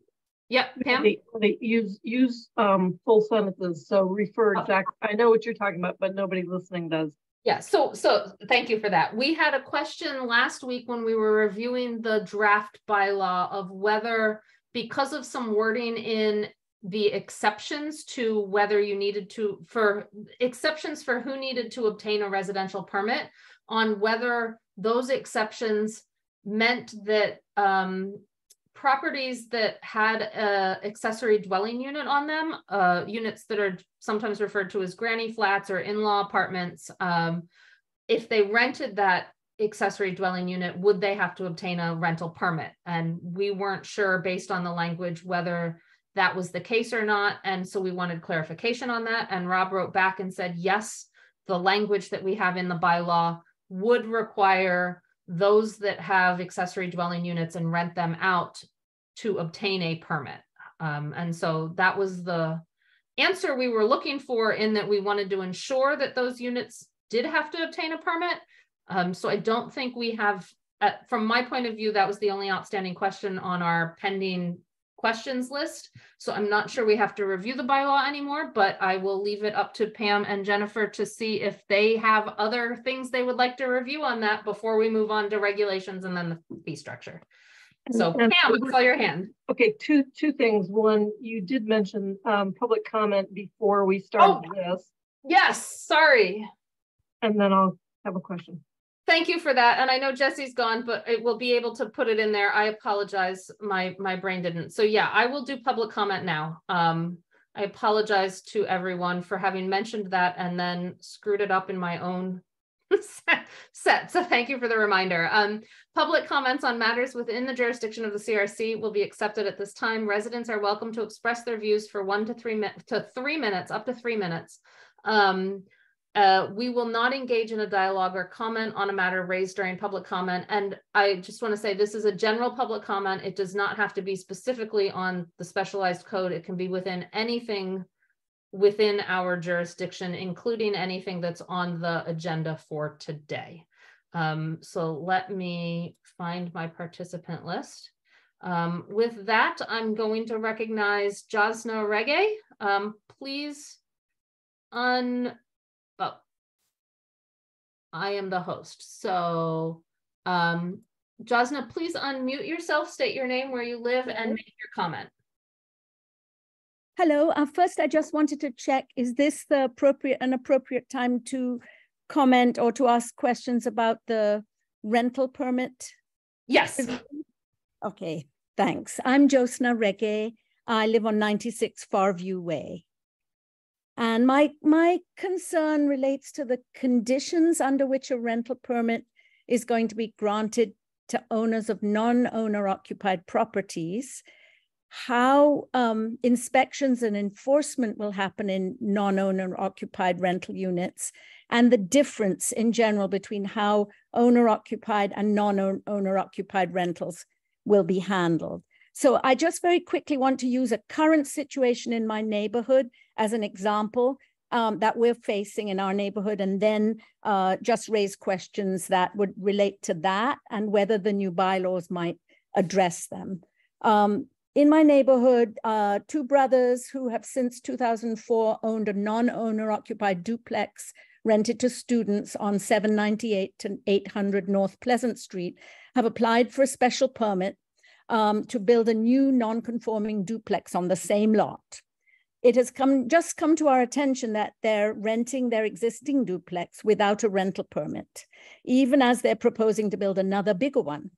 yep, Pam? They, they use, use, um, full sentences, so refer Oh. exact, I know what you're talking about, but nobody listening does. Yeah, so, so thank you for that. We had a question last week when we were reviewing the draft bylaw of whether, because of some wording in the exceptions to whether you needed to, for exceptions for who needed to obtain a residential permit, on whether those exceptions meant that um, properties that had a accessory dwelling unit on them, uh, units that are sometimes referred to as granny flats or in-law apartments, um, if they rented that accessory dwelling unit, would they have to obtain a rental permit? And we weren't sure based on the language whether that was the case or not. And so we wanted clarification on that. And Rob wrote back and said, yes, the language that we have in the bylaw would require those that have accessory dwelling units and rent them out to obtain a permit. Um, and so that was the answer we were looking for in that we wanted to ensure that those units did have to obtain a permit. Um, so I don't think we have, uh, from my point of view, that was the only outstanding question on our pending questions list. So I'm not sure we have to review the bylaw anymore, but I will leave it up to Pam and Jennifer to see if they have other things they would like to review on that before we move on to regulations and then the fee structure. So Pam, I saw your hand. Okay, two, two things. One, you did mention, um, public comment before we started this, Yes, sorry. and then I'll have a question. Thank you for that. And I know Jesse's gone, but it will be able to put it in there. I apologize. My, my brain didn't. So yeah, I will do public comment now. Um, I apologize to everyone for having mentioned that and then screwed it up in my own set-. So thank you for the reminder. Um, public comments on matters within the jurisdiction of the CRC will be accepted at this time. Residents are welcome to express their views for one to three minutes to three minutes, up to three minutes. Um, uh, we will not engage in a dialogue or comment on a matter raised during public comment. And I just want to say this is a general public comment. It does not have to be specifically on the specialized code. It can be within anything within our jurisdiction, including anything that's on the agenda for today. Um, so let me find my participant list. Um, with that, I'm going to recognize Jasna Reggae. Um, please un oh, I am the host. So, um, Jasna, please unmute yourself, state your name, where you live, and make your comment. Hello, uh, first I just wanted to check, is this the appropriate, an appropriate time to comment or to ask questions about the rental permit? Yes. Okay, thanks. I'm Josna Reggae. I live on 96 Farview Way. And my, my concern relates to the conditions under which a rental permit is going to be granted to owners of non-owner occupied properties. How um, inspections and enforcement will happen in non-owner occupied rental units and the difference in general between how owner occupied and non-owner occupied rentals will be handled. So I just very quickly want to use a current situation in my neighborhood as an example um, that we're facing in our neighborhood, and then uh, just raise questions that would relate to that and whether the new bylaws might address them. Um, in my neighborhood, uh, two brothers who have since 2004 owned a non-owner occupied duplex rented to students on 798 to 800 North Pleasant Street have applied for a special permit um, to build a new non-conforming duplex on the same lot. It has come just come to our attention that they're renting their existing duplex without a rental permit, even as they're proposing to build another bigger one.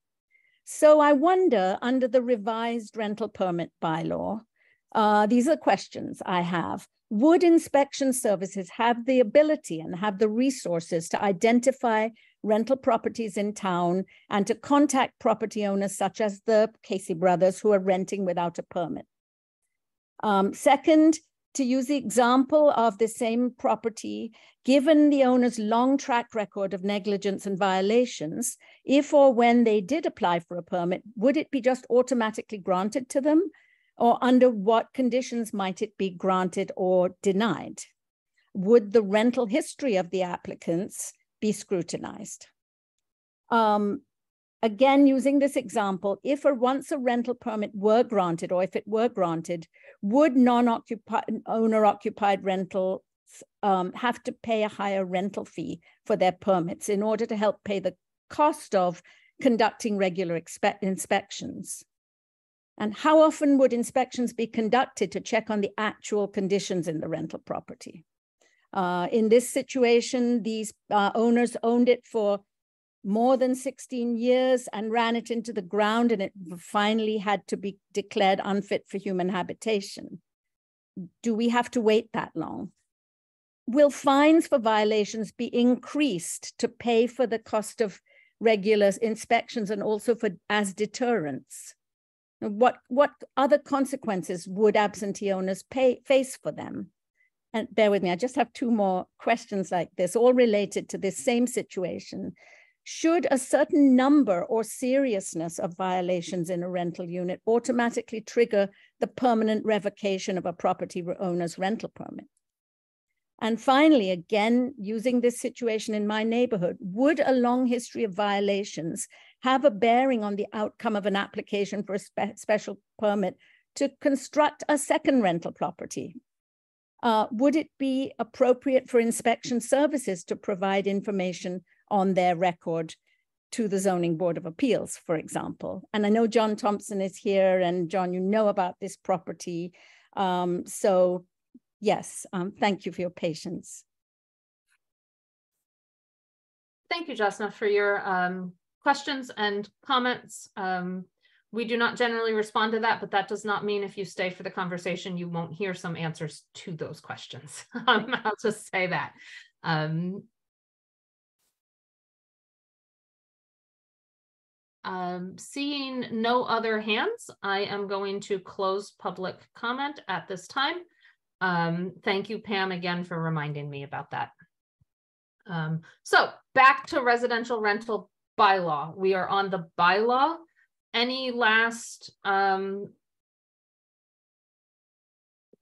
So I wonder, under the revised rental permit bylaw, uh, these are questions I have. Would inspection services have the ability and have the resources to identify rental properties in town and to contact property owners such as the Casey brothers who are renting without a permit? Um, second, to use the example of the same property, given the owner's long track record of negligence and violations, if or when they did apply for a permit, would it be just automatically granted to them? Or under what conditions might it be granted or denied? Would the rental history of the applicants be scrutinized? Um, again, using this example, if or once a rental permit were granted, or if it were granted, would non-occupied owner-occupied rentals um, have to pay a higher rental fee for their permits in order to help pay the cost of conducting regular inspections? And how often would inspections be conducted to check on the actual conditions in the rental property? Uh, in this situation, these uh, owners owned it for more than 16 years and ran it into the ground and it finally had to be declared unfit for human habitation. Do we have to wait that long? Will fines for violations be increased to pay for the cost of regular inspections and also for as deterrence? What, what other consequences would absentee owners pay, face for them? And bear with me, I just have two more questions like this, all related to this same situation. Should a certain number or seriousness of violations in a rental unit automatically trigger the permanent revocation of a property owner's rental permit? And finally, again, using this situation in my neighborhood, would a long history of violations have a bearing on the outcome of an application for a spe special permit to construct a second rental property? Uh, would it be appropriate for inspection services to provide information on their record to the Zoning Board of Appeals, for example? And I know John Thompson is here, and John, you know about this property. Um, so yes, um, thank you for your patience. Thank you, Jasna, for your um, questions and comments. Um, we do not generally respond to that, but that does not mean if you stay for the conversation, you won't hear some answers to those questions. Um, I'll just say that. Um, um, seeing no other hands, I am going to close public comment at this time. Um, thank you, Pam, again for reminding me about that. Um, so back to residential rental bylaw. We are on the bylaw. Any last um,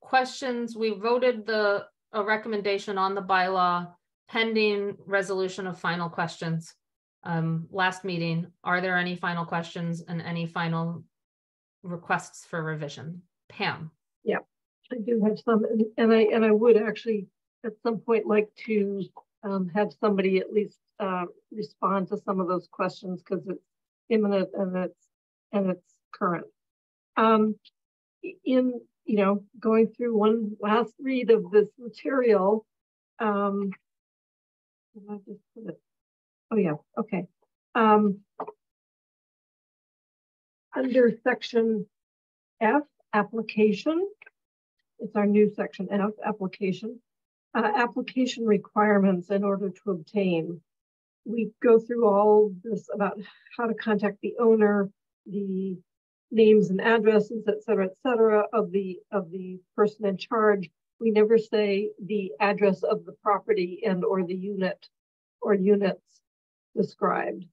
questions? We voted the a recommendation on the bylaw pending resolution of final questions. Um, last meeting, are there any final questions and any final requests for revision? Pam. Yeah, I do have some, and, and I and I would actually at some point like to um, have somebody at least uh, respond to some of those questions because it's imminent and it's and it's current. Um, in you know going through one last read of this material, um, I just put it? Oh yeah, okay. Um, under section F, application, it's our new section F, application. Uh, application requirements in order to obtain we go through all this about how to contact the owner, the names and addresses, et cetera, et cetera, of the of the person in charge. We never say the address of the property and or the unit or units described.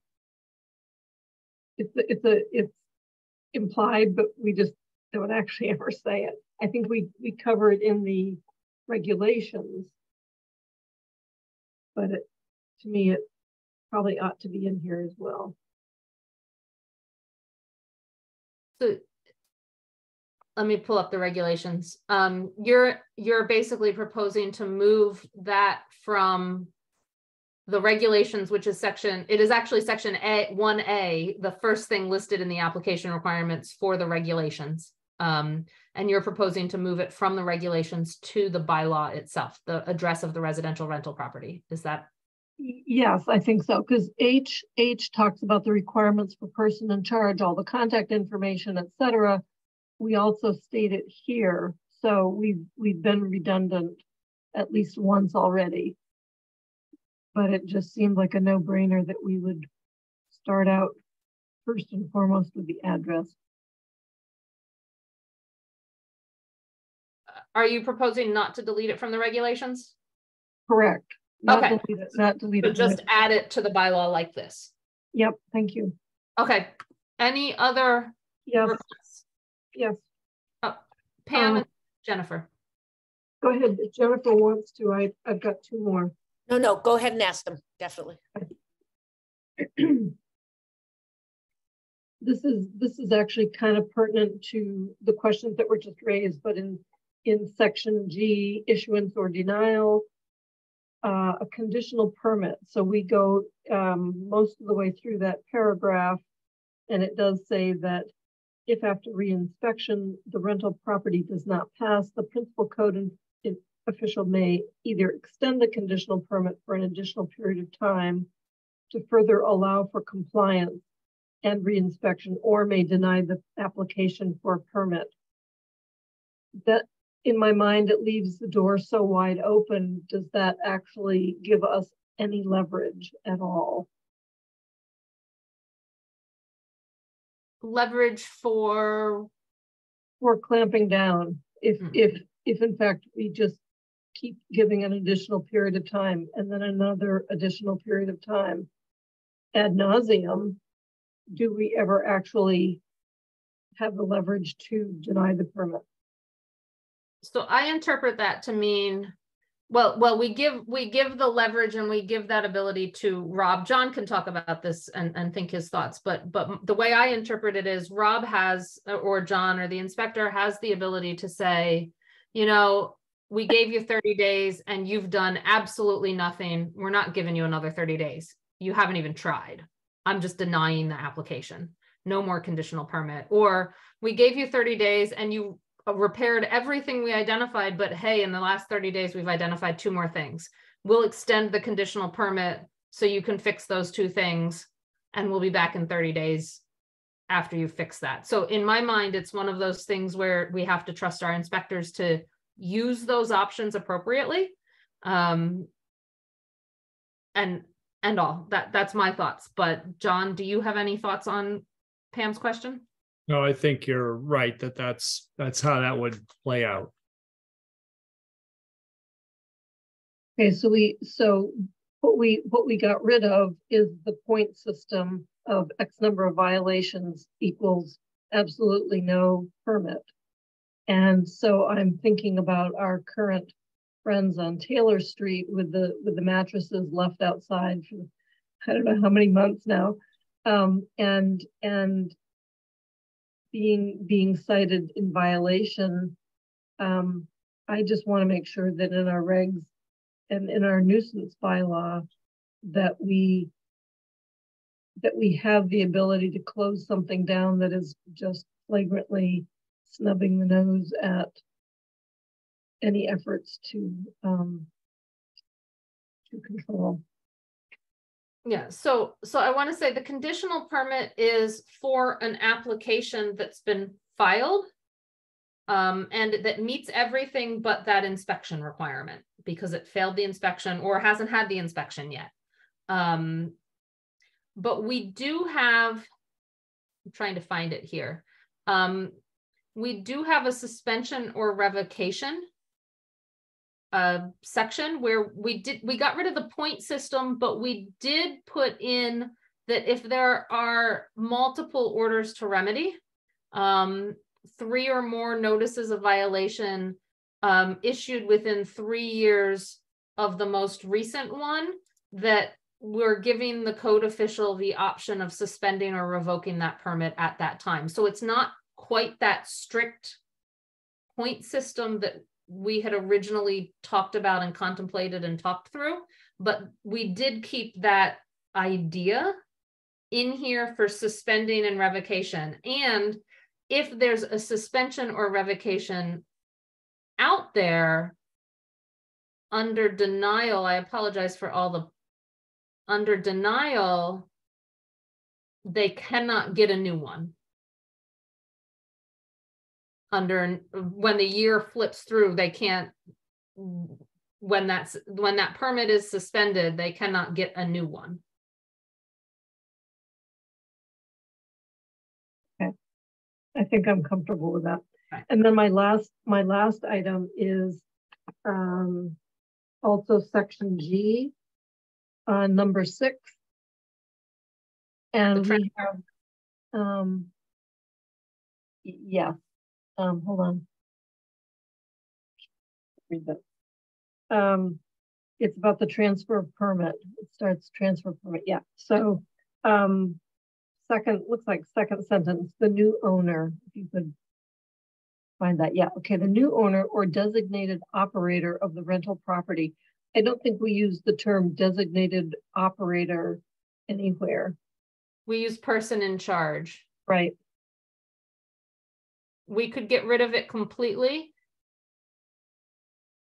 It's it's a it's implied, but we just don't actually ever say it. I think we we cover it in the regulations, but it, to me it probably ought to be in here as well. So let me pull up the regulations. Um, you're you're basically proposing to move that from the regulations, which is section, it is actually section A, 1A, the first thing listed in the application requirements for the regulations. Um, and you're proposing to move it from the regulations to the bylaw itself, the address of the residential rental property. Is that Yes, I think so, because H, H talks about the requirements for person in charge, all the contact information, et cetera. We also state it here, so we've, we've been redundant at least once already. But it just seemed like a no-brainer that we would start out first and foremost with the address. Are you proposing not to delete it from the regulations? Correct. Not Okay. delete it, Not delete So it. just add it to the bylaw like this. Yep, thank you. Okay. Any other Yes, requests? yes. Pam Um, and Jennifer. Go ahead. If Jennifer wants to. I, I've got two more. No, no, go ahead and ask them, definitely. this is this is actually kind of pertinent to the questions that were just raised, but in in section G, issuance or denial, uh, a conditional permit. So we go um, most of the way through that paragraph, and it does say that if after reinspection the rental property does not pass, the principal code in, in official may either extend the conditional permit for an additional period of time to further allow for compliance and reinspection or may deny the application for a permit. That in my mind, it leaves the door so wide open. Does that actually give us any leverage at all? Leverage for For clamping down, if, Hmm. if, if in fact we just keep giving an additional period of time and then another additional period of time ad nauseum, do we ever actually have the leverage to deny the permit? So I interpret that to mean, well, well, we give, we give the leverage and we give that ability to Rob. John can talk about this and, and think his thoughts, but, but the way I interpret it is Rob has, or John or the inspector has the ability to say, you know, we gave you 30 days and you've done absolutely nothing. We're not giving you another 30 days. You haven't even tried. I'm just denying the application. No more conditional permit. Or we gave you 30 days and you repaired everything we identified, but hey, in the last 30 days, we've identified two more things. We'll extend the conditional permit so you can fix those two things and we'll be back in 30 days after you fix that. So in my mind, it's one of those things where we have to trust our inspectors to use those options appropriately. Um, and and all that that's my thoughts. But John, do you have any thoughts on Pam's question? No, I think you're right that that's, that's how that would play out. Okay, so we, so what we, what we got rid of is the point system of X number of violations equals absolutely no permit. And so I'm thinking about our current friends on Taylor Street with the, with the mattresses left outside for, I don't know how many months now. Um, and, and being, being cited in violation. Um, I just want to make sure that in our regs and in our nuisance bylaw, that we that we have the ability to close something down that is just flagrantly snubbing the nose at any efforts to um to control. Yeah, so, so I want to say the conditional permit is for an application that's been filed. Um, and that meets everything but that inspection requirement because it failed the inspection or hasn't had the inspection yet. Um, but we do have, I'm trying to find it here. Um, we do have a suspension or revocation uh, section where we did we got rid of the point system, but we did put in that if there are multiple orders to remedy, um, three or more notices of violation um, issued within three years of the most recent one, that we're giving the code official the option of suspending or revoking that permit at that time. So it's not quite that strict point system that we had originally talked about and contemplated and talked through, but we did keep that idea in here for suspending and revocation. And if there's a suspension or revocation out there under denial, I apologize for all the under denial, they cannot get a new one under when the year flips through they can't when that's when that permit is suspended they cannot get a new one okay I think I'm comfortable with that. And then my last, my last item is um also section G, uh, number six. And we have, um, yeah, um, hold on. Read that. Um, it's about the transfer of permit. It starts transfer permit, yeah, so, um, second, looks like second sentence, the new owner, if you could find that. Yeah, okay, the new owner or designated operator of the rental property. I don't think we use the term designated operator anywhere, We use person in charge. right? We could get rid of it completely.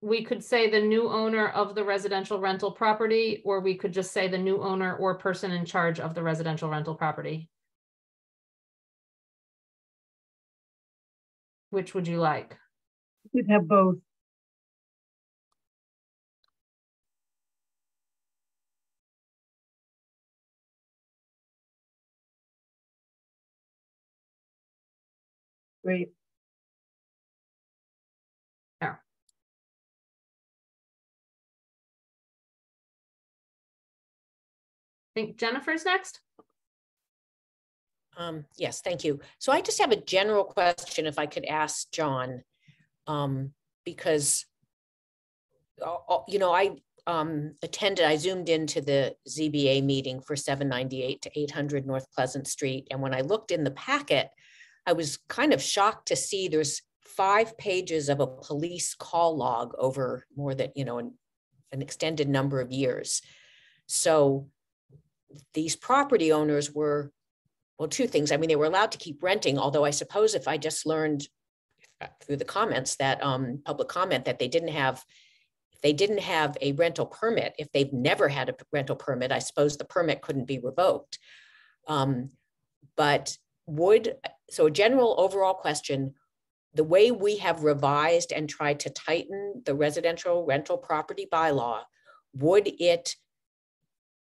We could say the new owner of the residential rental property, or we could just say the new owner or person in charge of the residential rental property. Which would you like? We could have both. Great. I think Jennifer's next? Um, yes, thank you. So I just have a general question if I could ask John. Um, because uh, uh, you know, I um, attended, I zoomed into the ZBA meeting for 798 to 800 North Pleasant Street. And when I looked in the packet, I was kind of shocked to see there's five pages of a police call log over more than, you know, an, an extended number of years. So these property owners were, well, two things. I mean, they were allowed to keep renting, although I suppose if I just learned through the comments that um, public comment that they didn't have, they didn't have a rental permit, if they've never had a rental permit, I suppose the permit couldn't be revoked. Um, but would, so a general overall question, the way we have revised and tried to tighten the residential rental property bylaw, would it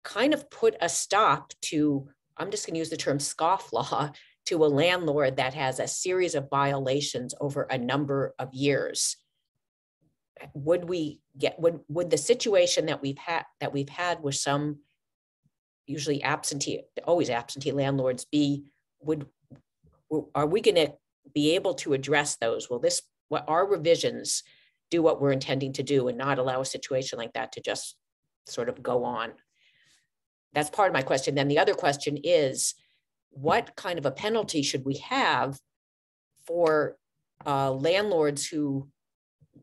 kind of put a stop to, I'm just going to use the term scofflaw, to a landlord that has a series of violations over a number of years? Would we get, would, would the situation that we've had, that we've had with some usually absentee, always absentee landlords be, would, are we going to be able to address those? Will this, what our revisions do what we're intending to do and not allow a situation like that to just sort of go on? That's part of my question. Then the other question is, what kind of a penalty should we have for uh, landlords who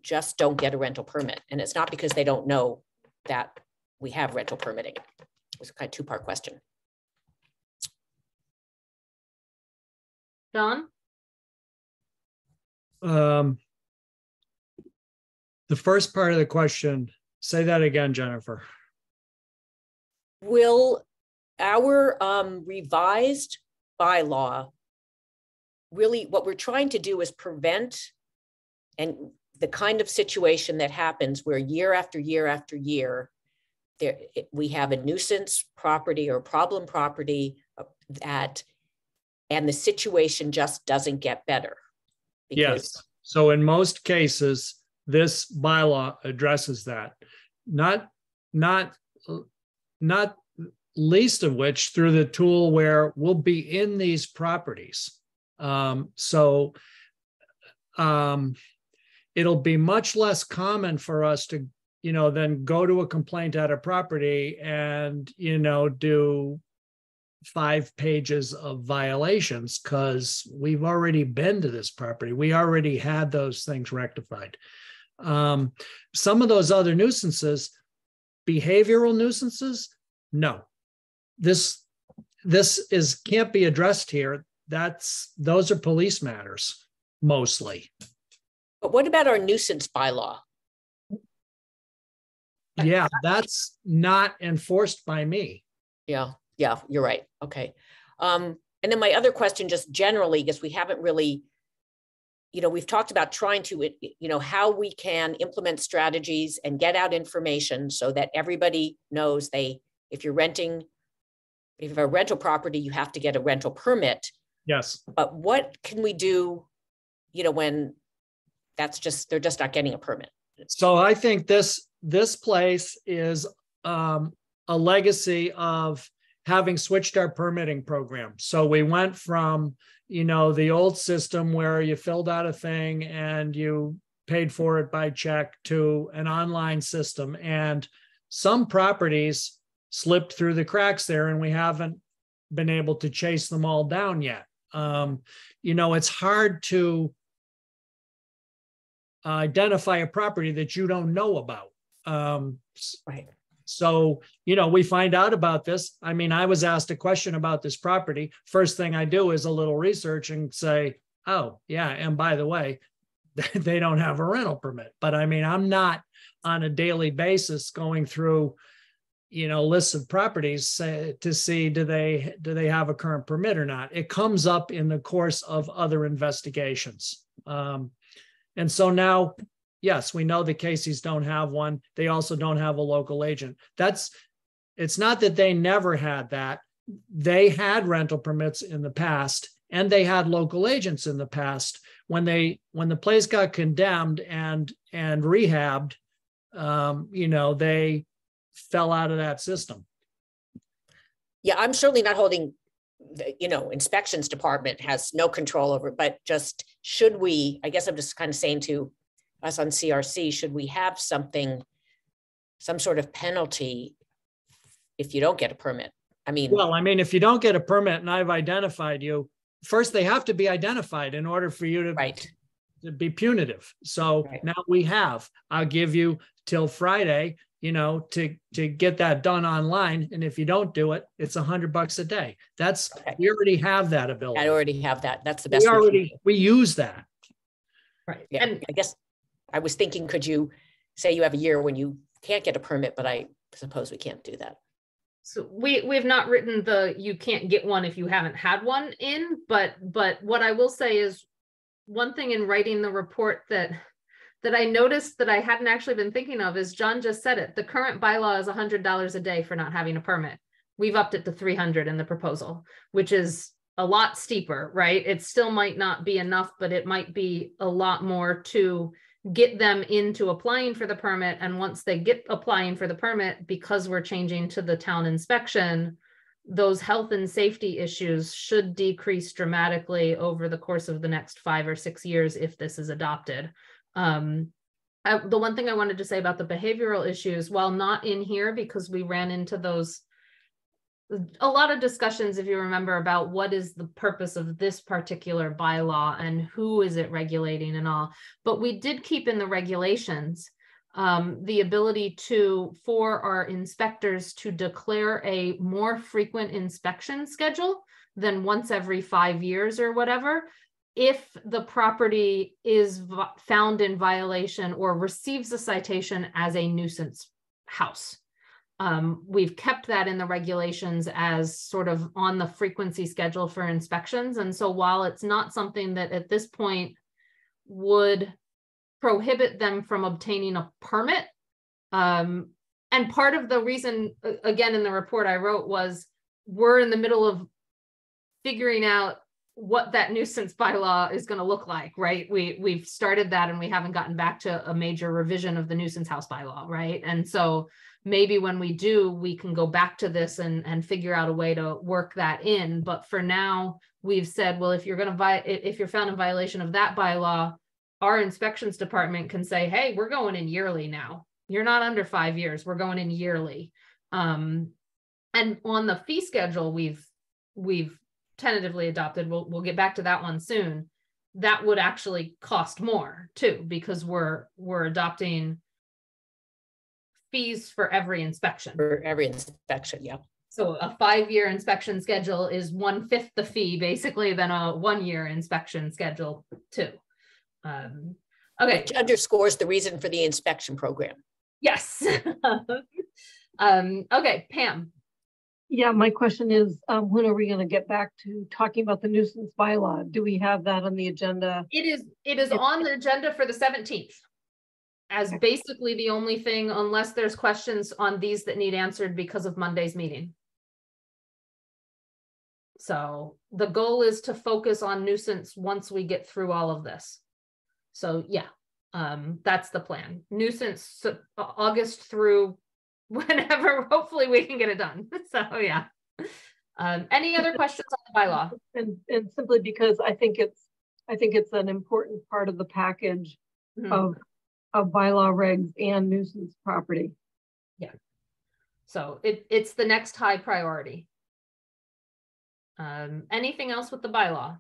just don't get a rental permit? And it's not because they don't know that we have rental permitting. It's a kind of two-part question. John? Um, the first part of the question, say that again, Jennifer. Will our um, revised bylaw really what we're trying to do is prevent and the kind of situation that happens where year after year after year there we have a nuisance property or problem property uh, that and the situation just doesn't get better Yes. So in most cases, this bylaw addresses that. Not, not, not least of which through the tool where we'll be in these properties. Um, so um, it'll be much less common for us to, you know, then go to a complaint at a property and, you know, do five pages of violations because we've already been to this property. We already had those things rectified. Um, some of those other nuisances, behavioral nuisances, no. This this is can't be addressed here. That's those are police matters mostly. but what about our nuisance bylaw Yeah, that's not enforced by me. Yeah, yeah, you're right. Okay. Um, and then my other question, just generally, because we haven't really, you know, we've talked about trying to, you know, how we can implement strategies and get out information so that everybody knows they, if you're renting, if you have a rental property, you have to get a rental permit. Yes. But what can we do, you know, when that's just, they're just not getting a permit? So I think this this place is um, a legacy of having switched our permitting program. So we went from you know the old system where you filled out a thing and you paid for it by check to an online system, and some properties slipped through the cracks there, and we haven't been able to chase them all down yet. Um, you know, it's hard to identify a property that you don't know about. Um, Right. So, you know, we find out about this. I mean, I was asked a question about this property. First thing I do is a little research and say, oh, yeah, and by the way, they don't have a rental permit. But I mean, I'm not on a daily basis going through, you know, lists of properties uh, to see do they do they have a current permit or not. It comes up in the course of other investigations. Um, and so now, yes, we know the Casey's don't have one. They also don't have a local agent. That's it's not that they never had that. They had rental permits in the past and they had local agents in the past when they when the place got condemned and and rehabbed um, you know they fell out of that system Yeah, I'm certainly not holding, the you know, inspections department has no control over, but just should we, I guess I'm just kind of saying to us on CRC, should we have something, some sort of penalty if you don't get a permit? I mean, well i mean if you don't get a permit and i've identified you first they have to be identified in order for you to, right, to be punitive so Right. now we have i'll give you till friday you know to to get that done online and if you don't do it it's a hundred bucks a day that's Okay. we already have that ability I already have that. That's the best. we we already we use that Right. Yeah, And I guess I was thinking, could you say you have a year when you can't get a permit, but I suppose we can't do that. So we, we've not written the, you can't get one if you haven't had one in, but, but what I will say is one thing in writing the report that, that I noticed that I hadn't actually been thinking of is John just said it. The current bylaw is hundred dollars a day for not having a permit. We've upped it to three hundred in the proposal, which is a lot steeper, right? It still might not be enough, but it might be a lot more to get them into applying for the permit. And once they get applying for the permit, because we're changing to the town inspection, those health and safety issues should decrease dramatically over the course of the next five or six years if this is adopted. Um, I- the one thing I wanted to say about the behavioral issues, while not in here because we ran into those a lot of discussions, if you remember, about what is the purpose of this particular bylaw and who is it regulating and all. But we did keep in the regulations um, the ability to, for our inspectors to declare a more frequent inspection schedule than once every five years or whatever, if the property is found in violation or receives a citation as a nuisance house. Um, we've kept that in the regulations as sort of on the frequency schedule for inspections. And so while it's not something that at this point would prohibit them from obtaining a permit, um, and part of the reason, again, in the report I wrote was we're in the middle of figuring out what that nuisance bylaw is going to look like, right? We we've started that and we haven't gotten back to a major revision of the nuisance house bylaw, right? And so maybe when we do, we can go back to this and and figure out a way to work that in. But for now, we've said, well, if you're going to vi- if you're found in violation of that bylaw, our inspections department can say, hey, we're going in yearly now. You're not under five years. We're going in yearly. Um, and on the fee schedule, we've we've tentatively adopted. We'll we'll get back to that one soon. That would actually cost more too, because we're we're adopting fees for every inspection. For every inspection, yeah. So a five-year inspection schedule is one-fifth the fee basically than a one-year inspection schedule too. Um, okay, Which underscores the reason for the inspection program. yes. Um, okay, Pam, Yeah, my question is, um, when are we gonna get back to talking about the nuisance bylaw? Do we have that on the agenda? it is, it is on the agenda for the seventeenth. As basically the only thing, unless there's questions on these that need answered because of Monday's meeting. So the goal is to focus on nuisance once we get through all of this. So yeah, um, that's the plan. Nuisance, so, August through whenever, hopefully we can get it done. So yeah. Um, any other questions on the bylaw? And, and simply because I think it's, I think it's an important part of the package Mhm. of, of bylaw regs and nuisance property. Yeah. So it, it's the next high priority. Um, anything else with the bylaw?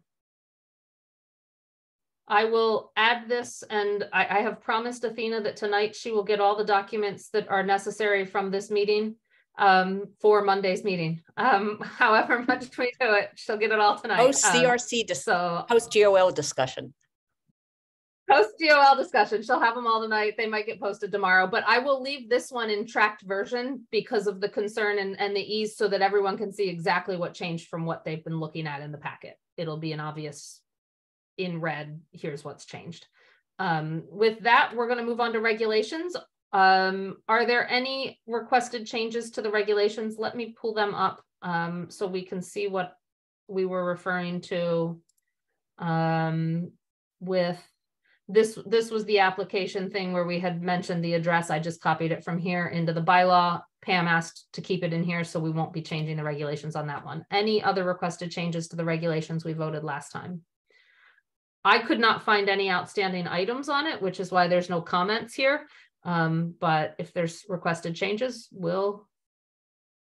I will add this and I, I have promised Athena that tonight she will get all the documents that are necessary from this meeting um, for Monday's meeting. Um, however much we do it, she'll get it all tonight. Post Um, CRC, dis- So post GOL discussion. Post GOL discussion. She'll have them all tonight. They might get posted tomorrow, but I will leave this one in tracked version because of the concern and, and the ease so that everyone can see exactly what changed from what they've been looking at in the packet. It'll be an obvious in red, here's what's changed. Um, with that, we're gonna move on to regulations. Um, are there any requested changes to the regulations? Let me pull them up um, so we can see what we were referring to um, with this this was the application thing where we had mentioned the address. I just copied it from here into the bylaw. Pam asked to keep it in here, so we won't be changing the regulations on that one. Any other requested changes to the regulations we voted last time? I could not find any outstanding items on it, which is why there's no comments here. Um, but if there's requested changes, we'll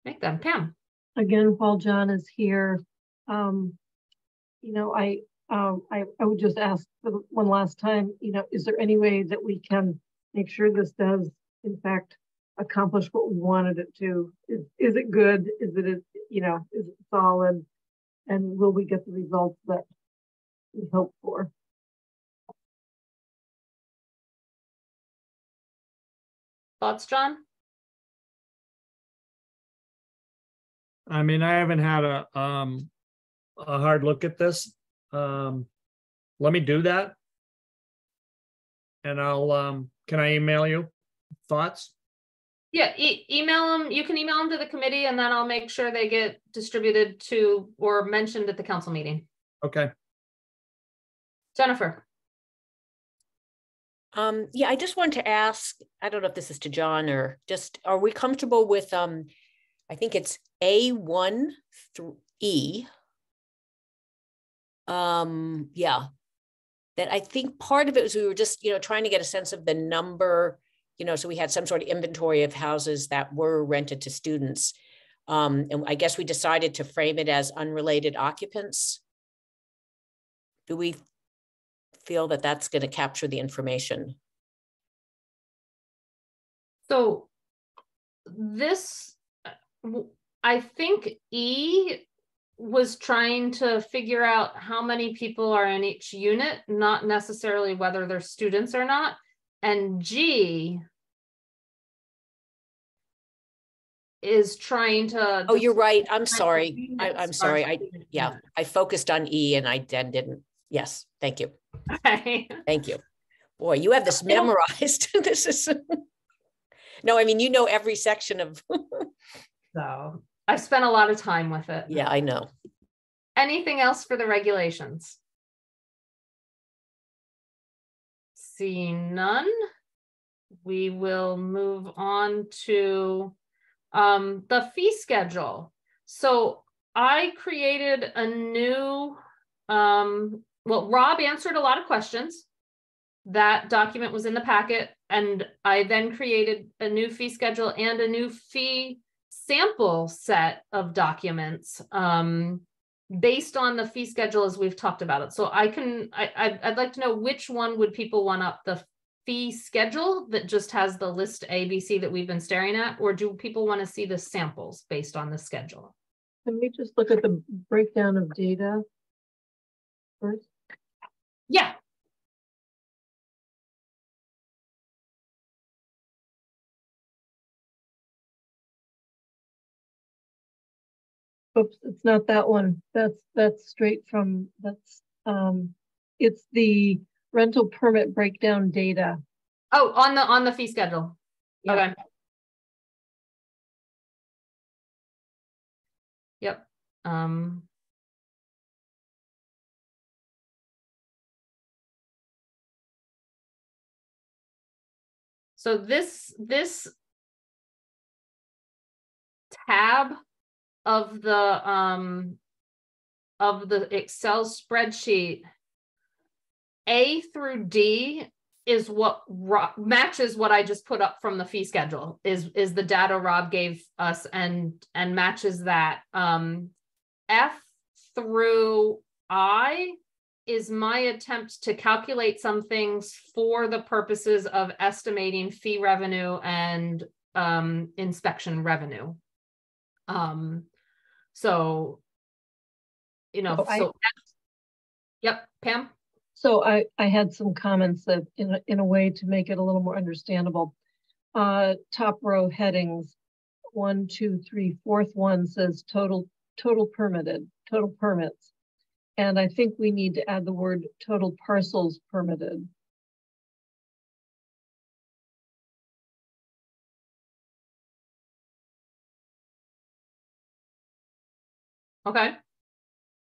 make them. Pam? again, while John is here, um, you know, I, um, I, I would just ask for the one last time, you know, is there any way that we can make sure this does in fact accomplish what we wanted it to? Is, is it good? Is it, you know, is it solid? And will we get the results that we hope for? Thoughts, John? I mean, I haven't had a, um, a hard look at this. Um, let me do that. And I'll, um, can I email you thoughts? Yeah, e- email them. You can email them to the committee and then I'll make sure they get distributed to or mentioned at the council meeting. Okay. Jennifer? Um, yeah, I just want to ask, I don't know if this is to John or just, are we comfortable with, um, I think it's A one through E. Um, yeah. That I think part of it was we were just, you know, trying to get a sense of the number, you know, so we had some sort of inventory of houses that were rented to students. Um, and I guess we decided to frame it as unrelated occupants. Do we feel that that's going to capture the information? So this, i think E was trying to figure out how many people are in each unit, not necessarily whether they're students or not. And G is trying to. Oh, you're right. I'm sorry. I, I'm sorry. I, yeah. I focused on E and I then didn't. Yes, thank you. Okay. Thank you. Boy, you have this memorized. This is, no, I mean, you know every section of, So I've spent a lot of time with it. yeah, I know. Anything else for the regulations? Seeing none, we will move on to um, the fee schedule. So I created a new, um, well, Rob answered a lot of questions. That document was in the packet and I then created a new fee schedule and a new fee sample set of documents. Um, based on the fee schedule as we've talked about it. So I can, I, I'd, I'd like to know which one would people want up? The fee schedule that just has the list A, B, C that we've been staring at? Or do people want to see the samples based on the schedule? Can we just look at the breakdown of data first? Yeah, Oops, it's not that one. That's, that's straight from, that's, um, it's the rental permit breakdown data. oh, on the, on the fee schedule. Yeah. Okay. Yep, um. So this, this tab of the, um, of the Excel spreadsheet, A through D is what matches what I just put up from the fee schedule is is the data Rob gave us and and matches that. Um, F through I is my attempt to calculate some things for the purposes of estimating fee revenue and um, inspection revenue. Um, so, you know, So I- yep, Pam? So I, I had some comments that in, a- in a way to make it a little more understandable. Uh, top row headings, one, two, three, fourth one says total, total permitted, total permits. And I think we need to add the word total parcels permitted. Okay,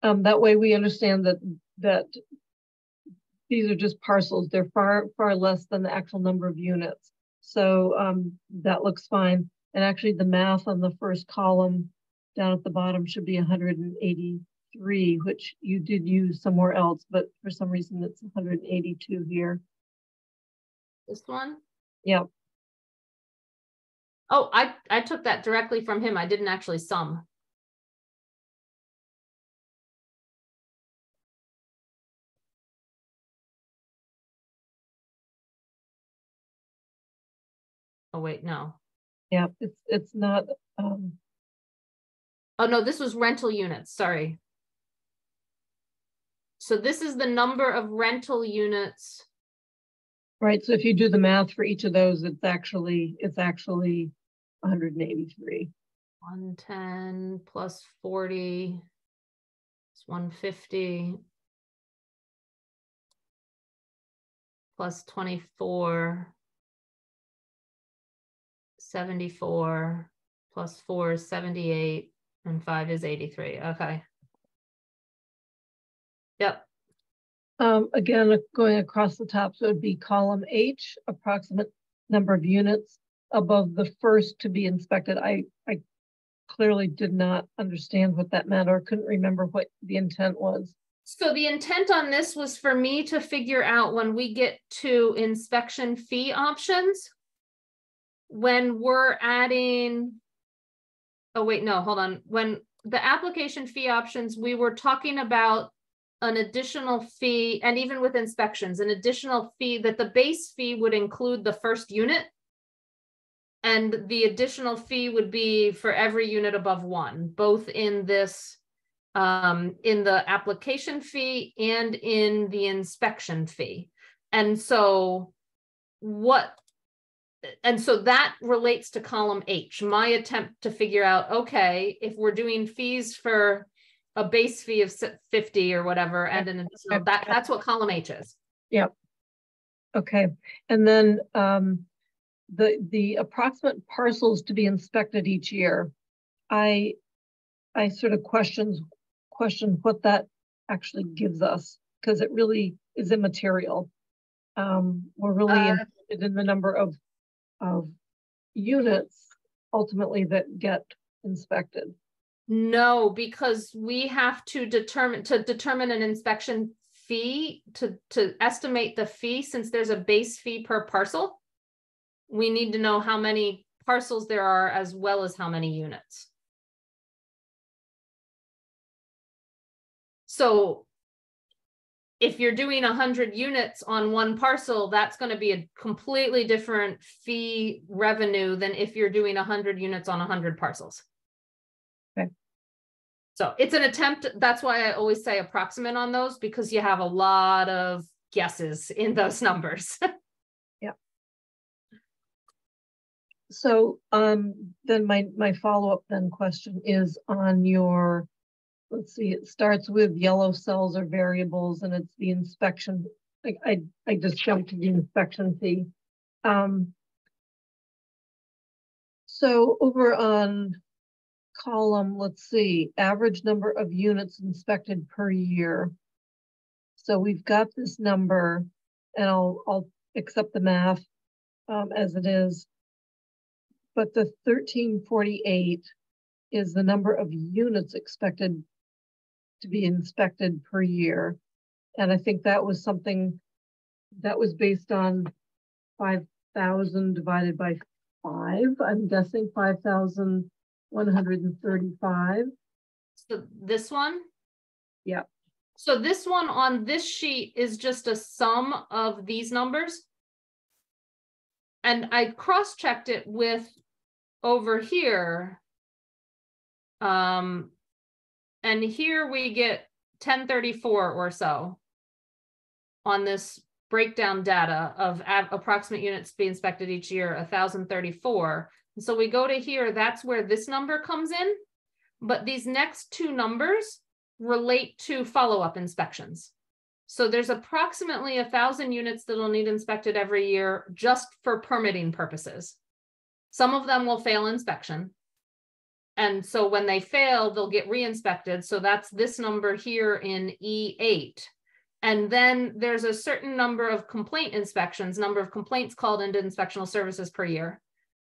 Um, that way we understand that, that these are just parcels. They're far, far less than the actual number of units. So, um, that looks fine. And actually the math on the first column down at the bottom should be hundred and eighty-three, which you did use somewhere else, but for some reason it's hundred and eighty-two here. this one? Yep. Oh, I, I took that directly from him. I didn't actually sum. Oh, wait, no. Yeah, it's, it's not, um, Oh, no, this was rental units, sorry. So this is the number of rental units. right. So if you do the math for each of those, it's actually, it's actually hundred and eighty-three. One ten plus forty. It's one fifty. Plus twenty-four. Seventy-four, plus four is seventy-eight, and five is eighty-three, okay. Yep, Um, again, going across the top, so it'd be column H, approximate number of units above the first to be inspected. I, I clearly did not understand what that meant or couldn't remember what the intent was. so the intent on this was for me to figure out when we get to inspection fee options. When we're adding. Oh, wait, no, hold on. When the application fee options, we were talking about. An additional fee and even with inspections, an additional fee that the base fee would include the first unit. And the additional fee would be for every unit above one, both in this. Um, in the application fee and in the inspection fee. And so what? And so that relates to column H, my attempt to figure out, okay, if we're doing fees for. A base fee of fifty or whatever, and an additional, that, that's what column H is. Yeah. Okay, and then, um, the, the approximate parcels to be inspected each year. I, I sort of questions, question what that actually gives us, because it really is immaterial. Um, we're really Uh, interested in the number of, of units ultimately that get inspected. No, because we have to determine, to determine an inspection fee, to, to estimate the fee, since there's a base fee per parcel. We need to know how many parcels there are as well as how many units. So if you're doing a hundred units on one parcel, that's gonna be a completely different fee revenue than if you're doing a hundred units on a hundred parcels. Okay. So it's an attempt, that's why I always say approximate on those, because you have a lot of guesses in those numbers. Yeah. So, um, then my, my follow-up then question is on your, let's see, it starts with yellow cells or variables and it's the inspection. I, I, I just jumped to the inspection fee. Um. So over on column, let's see, average number of units inspected per year. So we've got this number and I'll, I'll accept the math um, as it is. But the thirteen forty-eight is the number of units expected to be inspected per year. And I think that was something that was based on five thousand divided by five, I'm guessing five thousand one hundred and thirty-five. So this one, Yeah. So this one on this sheet is just a sum of these numbers. And I cross-checked it with over here. Um, and here we get ten thirty-four or so on this breakdown data of approximate units to be inspected each year, thousand thirty-four. So we go to here, that's where this number comes in. But these next two numbers relate to follow-up inspections. So there's approximately a thousand units that'll need inspected every year just for permitting purposes. Some of them will fail inspection. And so when they fail, they'll get re-inspected. So that's this number here in E8. And then there's a certain number of complaint inspections, number of complaints called into inspectional services per year.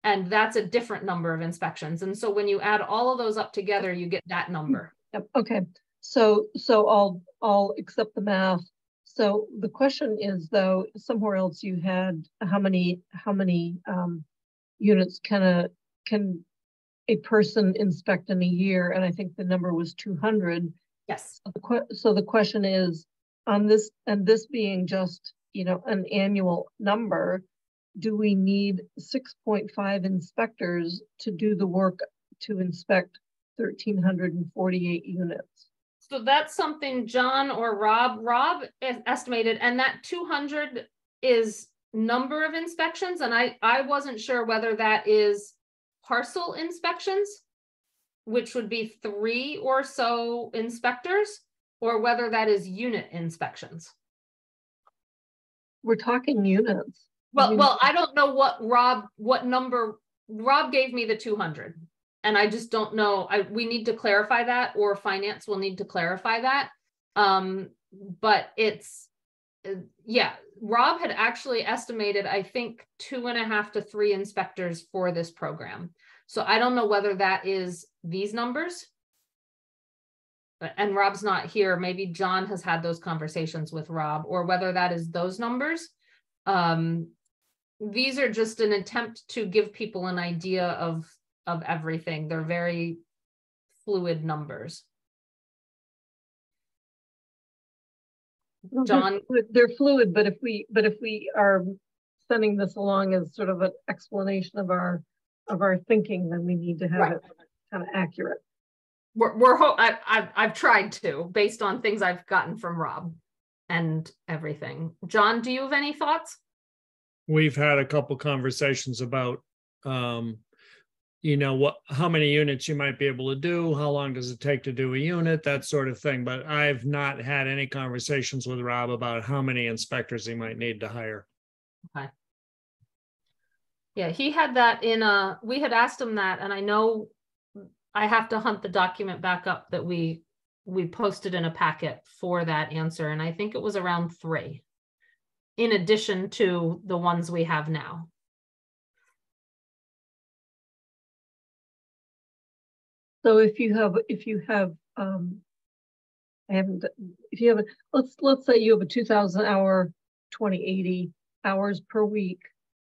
And that's a different number of inspections. And so when you add all of those up together, you get that number. Yep, okay, so, so I'll, I'll accept the math. So the question is though, somewhere else you had, how many, how many, um, units can a, can a person inspect in a year? And I think the number was two hundred. Yes. The So the question is, on this, and this being just, you know, an annual number, do we need six point five inspectors to do the work to inspect thirteen hundred and forty-eight units? So that's something John or Rob, Rob estimated, and that two hundred is number of inspections, and I, I wasn't sure whether that is parcel inspections, which would be three or so inspectors, or whether that is unit inspections. We're talking units. Well, Unit- well, I don't know what Rob, what number, Rob gave me the two hundred. And I just don't know, I, we need to clarify that, or finance will need to clarify that. Um, but it's, yeah, Rob had actually estimated, I think, two and a half to three inspectors for this program. So I don't know whether that is these numbers. And Rob's not here, maybe John has had those conversations with Rob, or whether that is those numbers. Um, these are just an attempt to give people an idea of, of everything. They're very fluid numbers. John? They're fluid, but if we, but if we are sending this along as sort of an explanation of our, of our thinking, then we need to have Right. it kind of accurate. We're, we're, ho- I, I've, I've tried to, based on things I've gotten from Rob and everything. John, do you have any thoughts? we've had a couple conversations about um you know what how many units you might be able to do how long does it take to do a unit that sort of thing but i've not had any conversations with rob about how many inspectors he might need to hire Okay. Yeah, he had that in a, we had asked him that, and I know I have to hunt the document back up that we, we posted in a packet for that answer, and I think it was around three. In addition to the ones we have now. So if you have, if you have, um, I haven't, if you have, a let's, let's say you have a two thousand hour, twenty eighty hours per week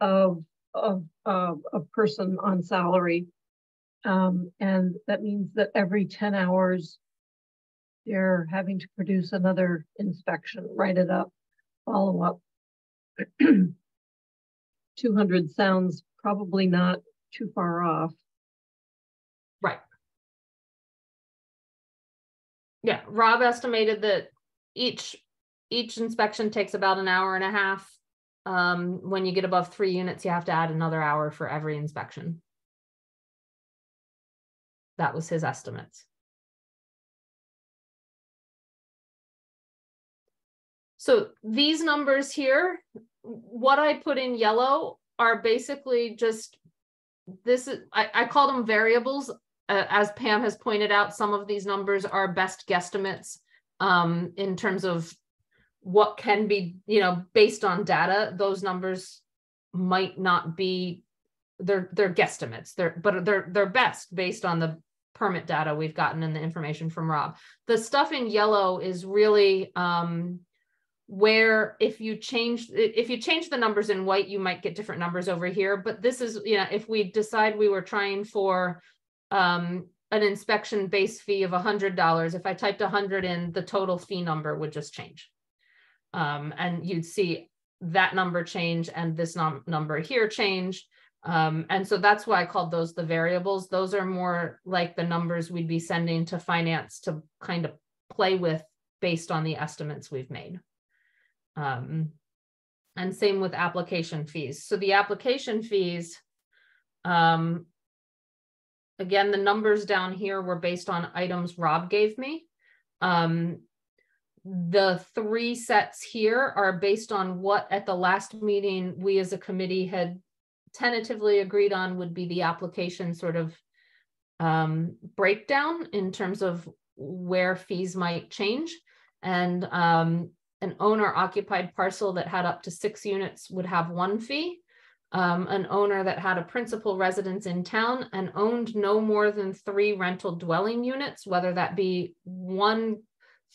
of, of, a person on salary. Um, and that means that every ten hours, they're having to produce another inspection, write it up, follow up. Two hundred sounds probably not too far off. Yeah, Rob estimated that each, each inspection takes about an hour and a half. Um, when you get above three units, you have to add another hour for every inspection. That was his estimates. So these numbers here, what I put in yellow are basically just, this is, I, I call them variables. Uh, as Pam has pointed out, some of these numbers are best guesstimates um, in terms of what can be, you know, based on data, those numbers might not be, they're, they're guesstimates, they're, but they're, they're best based on the permit data we've gotten and the information from Rob. The stuff in yellow is really, um, where if you change if you change the numbers in white you might get different numbers over here. But this is you know if we decide we were trying for um an inspection base fee of $100, if I typed 100 in, the total fee number would just change. Um, and you'd see that number change and this num number here change. Um, and so that's why I called those the variables. Those are more like the numbers we'd be sending to finance to kind of play with based on the estimates we've made. Um, and same with application fees. So the application fees, um, again, the numbers down here were based on items Rob gave me. Um, the three sets here are based on what at the last meeting we as a committee had tentatively agreed on would be the application sort of um, breakdown in terms of where fees might change. And um, an owner occupied parcel that had up to six units would have one fee. Um, an owner that had a principal residence in town and owned no more than three rental dwelling units, whether that be one,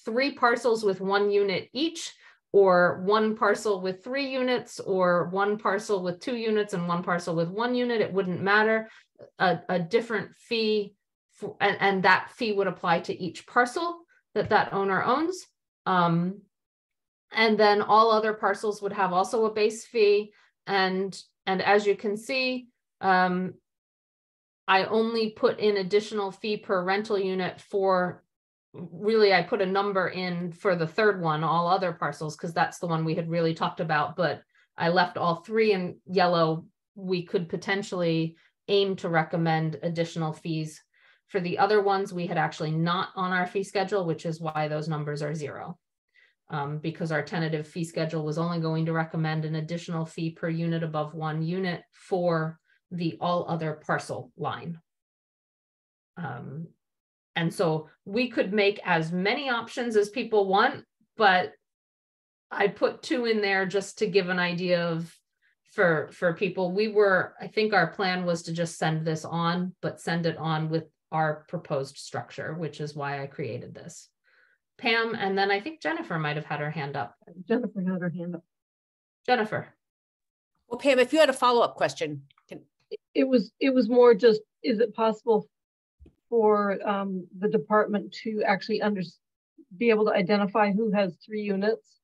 three parcels with one unit each, or one parcel with three units, or one parcel with two units and one parcel with one unit, it wouldn't matter. A, a different fee, for, and, and that fee would apply to each parcel that that owner owns. Um, and then all other parcels would have also a base fee. And, and as you can see, um, I only put in additional fee per rental unit for, really I put a number in for the third one, all other parcels, because that's the one we had really talked about, but I left all three in yellow. We could potentially aim to recommend additional fees. For the other ones, we had actually not on our fee schedule, which is why those numbers are zero um, because our tentative fee schedule was only going to recommend an additional fee per unit above one unit for the all other parcel line. Um, and so we could make as many options as people want, but I put two in there just to give an idea of for for people. We were, I think our plan was to just send this on, but send it on with our proposed structure, which is why I created this. Pam, and then I think Jennifer might have had her hand up. Jennifer had her hand up. Jennifer. Well, Pam, if you had a follow-up question. Can... It was it was more just, is it possible for um, the department to actually under, be able to identify who has three units?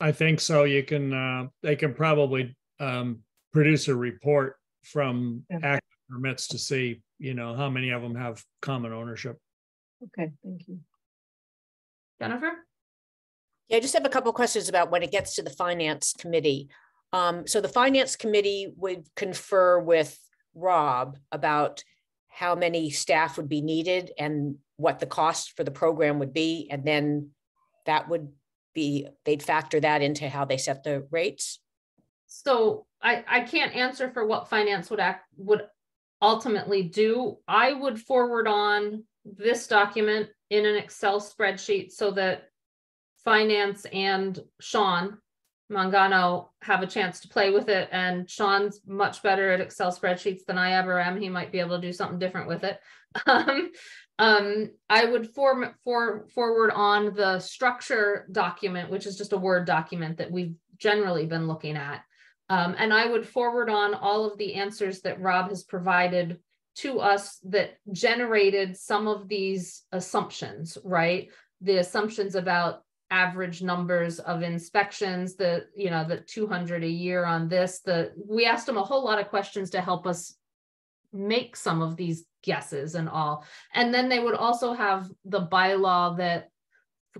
I think so. You can, uh, they can probably um, produce a report from Yeah. active permits to see, you know, how many of them have common ownership. Okay, thank you. Jennifer? Yeah, I just have a couple of questions about when it gets to the finance committee. Um, so the finance committee would confer with Rob about how many staff would be needed and what the cost for the program would be, and then that would be, they'd factor that into how they set the rates. So I, I can't answer for what finance would act, would ultimately do. I would forward on this document in an Excel spreadsheet so that finance and Sean Mangano have a chance to play with it. And Sean's much better at Excel spreadsheets than I ever am. He might be able to do something different with it. Um, um, I would form for forward on the structure document, which is just a Word document that we've generally been looking at. Um, and I would forward on all of the answers that Rob has provided to us that generated some of these assumptions, right? The assumptions about average numbers of inspections, the, you know, the 200 a year on this, the, we asked them a whole lot of questions to help us make some of these guesses and all. And then they would also have the bylaw that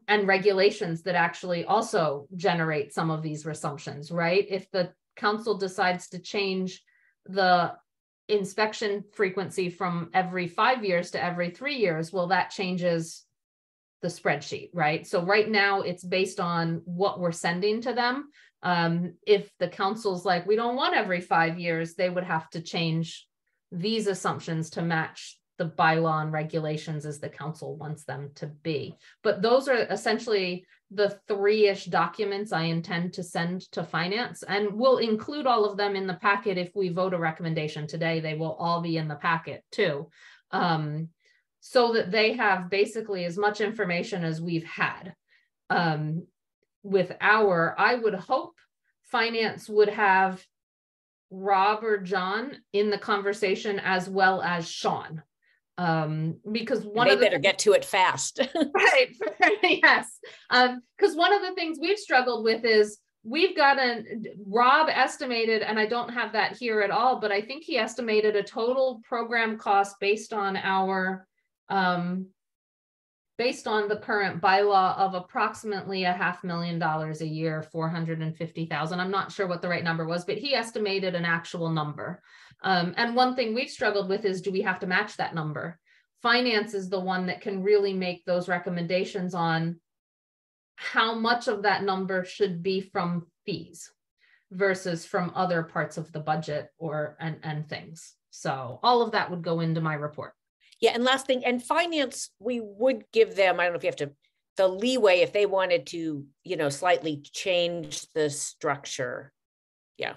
and regulations that actually also generate some of these assumptions, right? If the council decides to change the inspection frequency from every five years to every three years, well, that changes the spreadsheet, right? So right now it's based on what we're sending to them. Um, if the council's like, we don't want every five years, they would have to change these assumptions to match the bylaw and regulations as the council wants them to be. But those are essentially the three-ish documents I intend to send to finance and we'll include all of them in the packet if we vote a recommendation today. They will all be in the packet too. Um, so that they have basically as much information as we've had. Um, with our, I would hope finance would have Rob or John in the conversation as well as Sean. Um, because one They of the better get to it fast. right yes. Um because one of the things we've struggled with is we've got an rob estimated and i don't have that here at all but i think he estimated a total program cost based on our um based on the current bylaw of approximately a half million dollars a year 450,000 i'm not sure what the right number was but he estimated an actual number um, and one thing we've struggled with is do we have to match that number? Finance is the one that can really make those recommendations on how much of that number should be from fees versus from other parts of the budget or and and things. So all of that would go into my report. Yeah, and last thing, and finance, we would give them, I don't know if you have to, the leeway if they wanted to, you know, slightly change the structure. Yeah,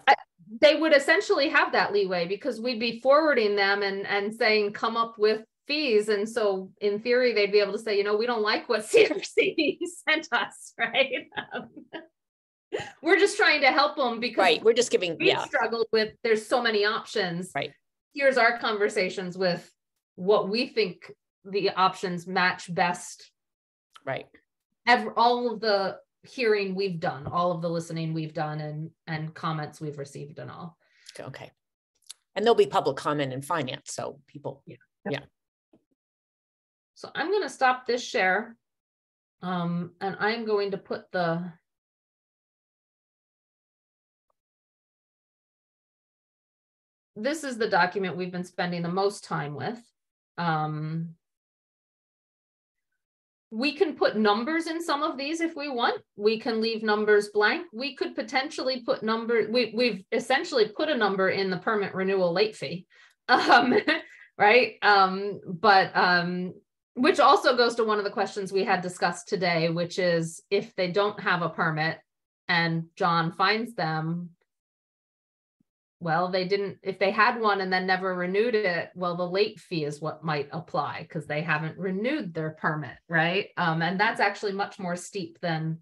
they would essentially have that leeway because we'd be forwarding them and and saying come up with fees and so in theory they'd be able to say you know we don't like what crc sent us right um, we're just trying to help them because right. We're just giving, we've yeah, struggled with there's so many options Right. here's our conversations with what we think the options match best right. ever all of the hearing we've done all of the listening we've done and and comments we've received and all Okay. And there'll be public comment in finance, so people, yeah. yeah. So I'm going to stop this share. Um, and I'm going to put the this is the document we've been spending the most time with. Um, we can put numbers in some of these if we want. We can leave numbers blank. We could potentially put number, we, we've essentially put a number in the permit renewal late fee. Um, right? Um, but um, which also goes to one of the questions we had discussed today, which is if they don't have a permit and John finds them, well, they didn't, if they had one and then never renewed it, well, the late fee is what might apply because they haven't renewed their permit, right? Um, and that's actually much more steep than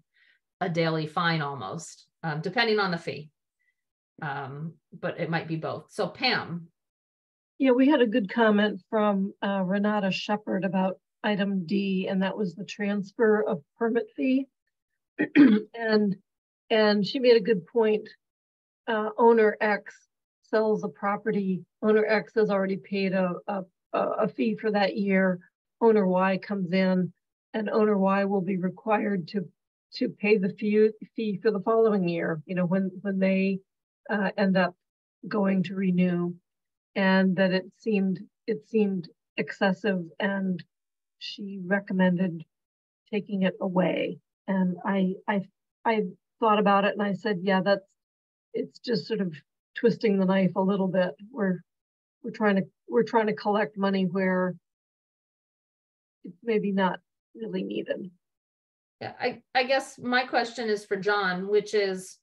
a daily fine almost, um, depending on the fee. Um, but it might be both. So Pam, Yeah, we had a good comment from uh, Renata Shepherd about item D, and that was the transfer of permit fee. And, and she made a good point. Uh, Owner X sells a property, owner X has already paid a, a, a fee for that year. Owner Y comes in, and owner Y will be required to, to pay the fee, fee for the following year, you know, when, when they uh, end up going to renew and that it seemed it seemed excessive and she recommended taking it away and i i i thought about it and i said yeah that's it's just sort of twisting the knife a little bit we're we're trying to we're trying to collect money where it's maybe not really needed Yeah, I, I guess my question is for John, which is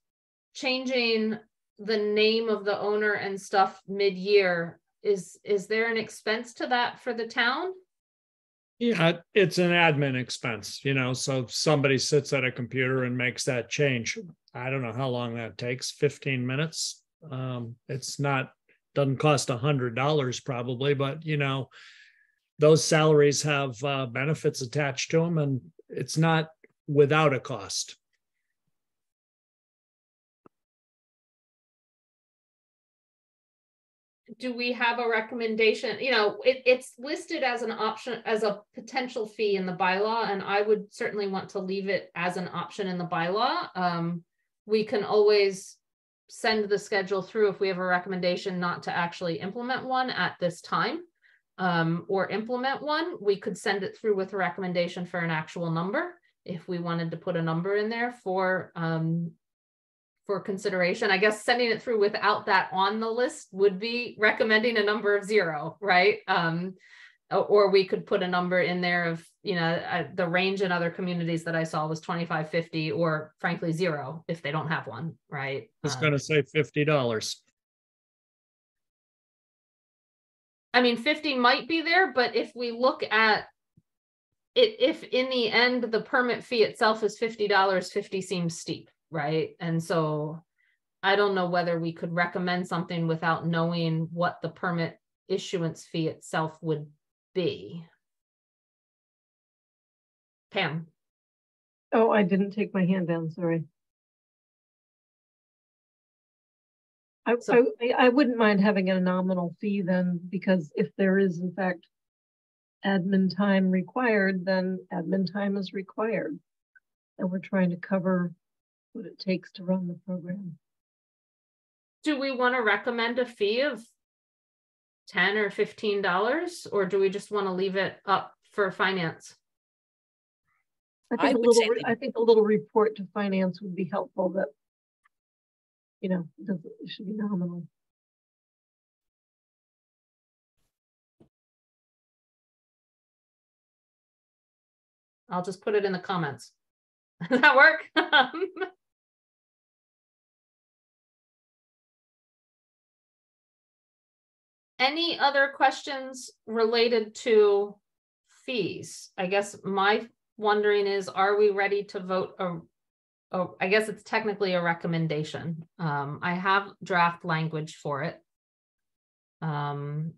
changing the name of the owner and stuff mid-year. Is, is there an expense to that for the town? Yeah, it's an admin expense, you know, so if somebody sits at a computer and makes that change. I don't know how long that takes, fifteen minutes. Um, it's not, doesn't cost a hundred dollars probably, but you know, those salaries have uh, benefits attached to them and it's not without a cost. Do we have a recommendation? You know, it, it's listed as an option, as a potential fee in the bylaw, and I would certainly want to leave it as an option in the bylaw. Um, we can always send the schedule through if we have a recommendation not to actually implement one at this time. Um, or implement one, we could send it through with a recommendation for an actual number. If we wanted to put a number in there for, um, for consideration, I guess sending it through without that on the list would be recommending a number of zero, right? Um, or we could put a number in there of, you know, uh, the range in other communities that I saw was 25, 50, or frankly, zero if they don't have one, right? It's Um, gonna say fifty dollars. I mean, 50 might be there, but if we look at it, if in the end, the permit fee itself is $50, 50 seems steep, right? And so I don't know whether we could recommend something without knowing what the permit issuance fee itself would be. Pam, Oh, I didn't take my hand down, sorry. I, So- I, I wouldn't mind having a nominal fee then, because if there is in fact admin time required, then admin time is required. And we're trying to cover what it takes to run the program. do we want to recommend a fee of ten or fifteen dollars, or do we just want to leave it up for finance? I I think a little, say I think a little report to finance would be helpful that, you know, it should be nominal. I'll just put it in the comments. Does that work? Any other questions related to fees? I guess my wondering is, are we ready to vote a Oh, I guess it's technically a recommendation. Um, I have draft language for it. Um.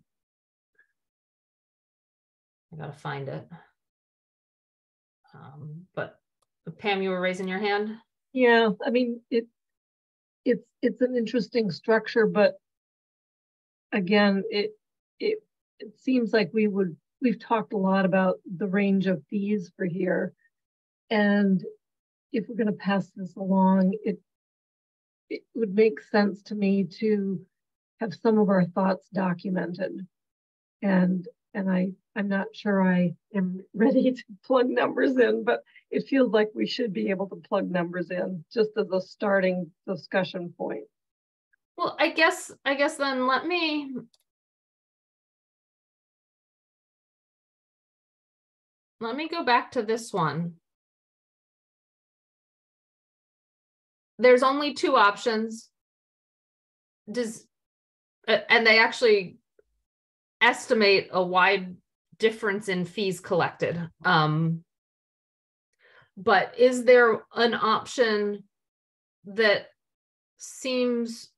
I gotta find it. Um, but Pam, you were raising your hand? Yeah, I mean, it, it's, it's an interesting structure, but again, it, it, it seems like we would, we've talked a lot about the range of fees for here. And if we're gonna pass this along, it, it would make sense to me to have some of our thoughts documented. And, and I, I'm not sure I am ready to plug numbers in, but it feels like we should be able to plug numbers in just as a starting discussion point. Well, I guess, I guess then let me. Let me go back to this one. There's only two options. Does, and they actually estimate a wide difference in fees collected. Um, but is there an option that seems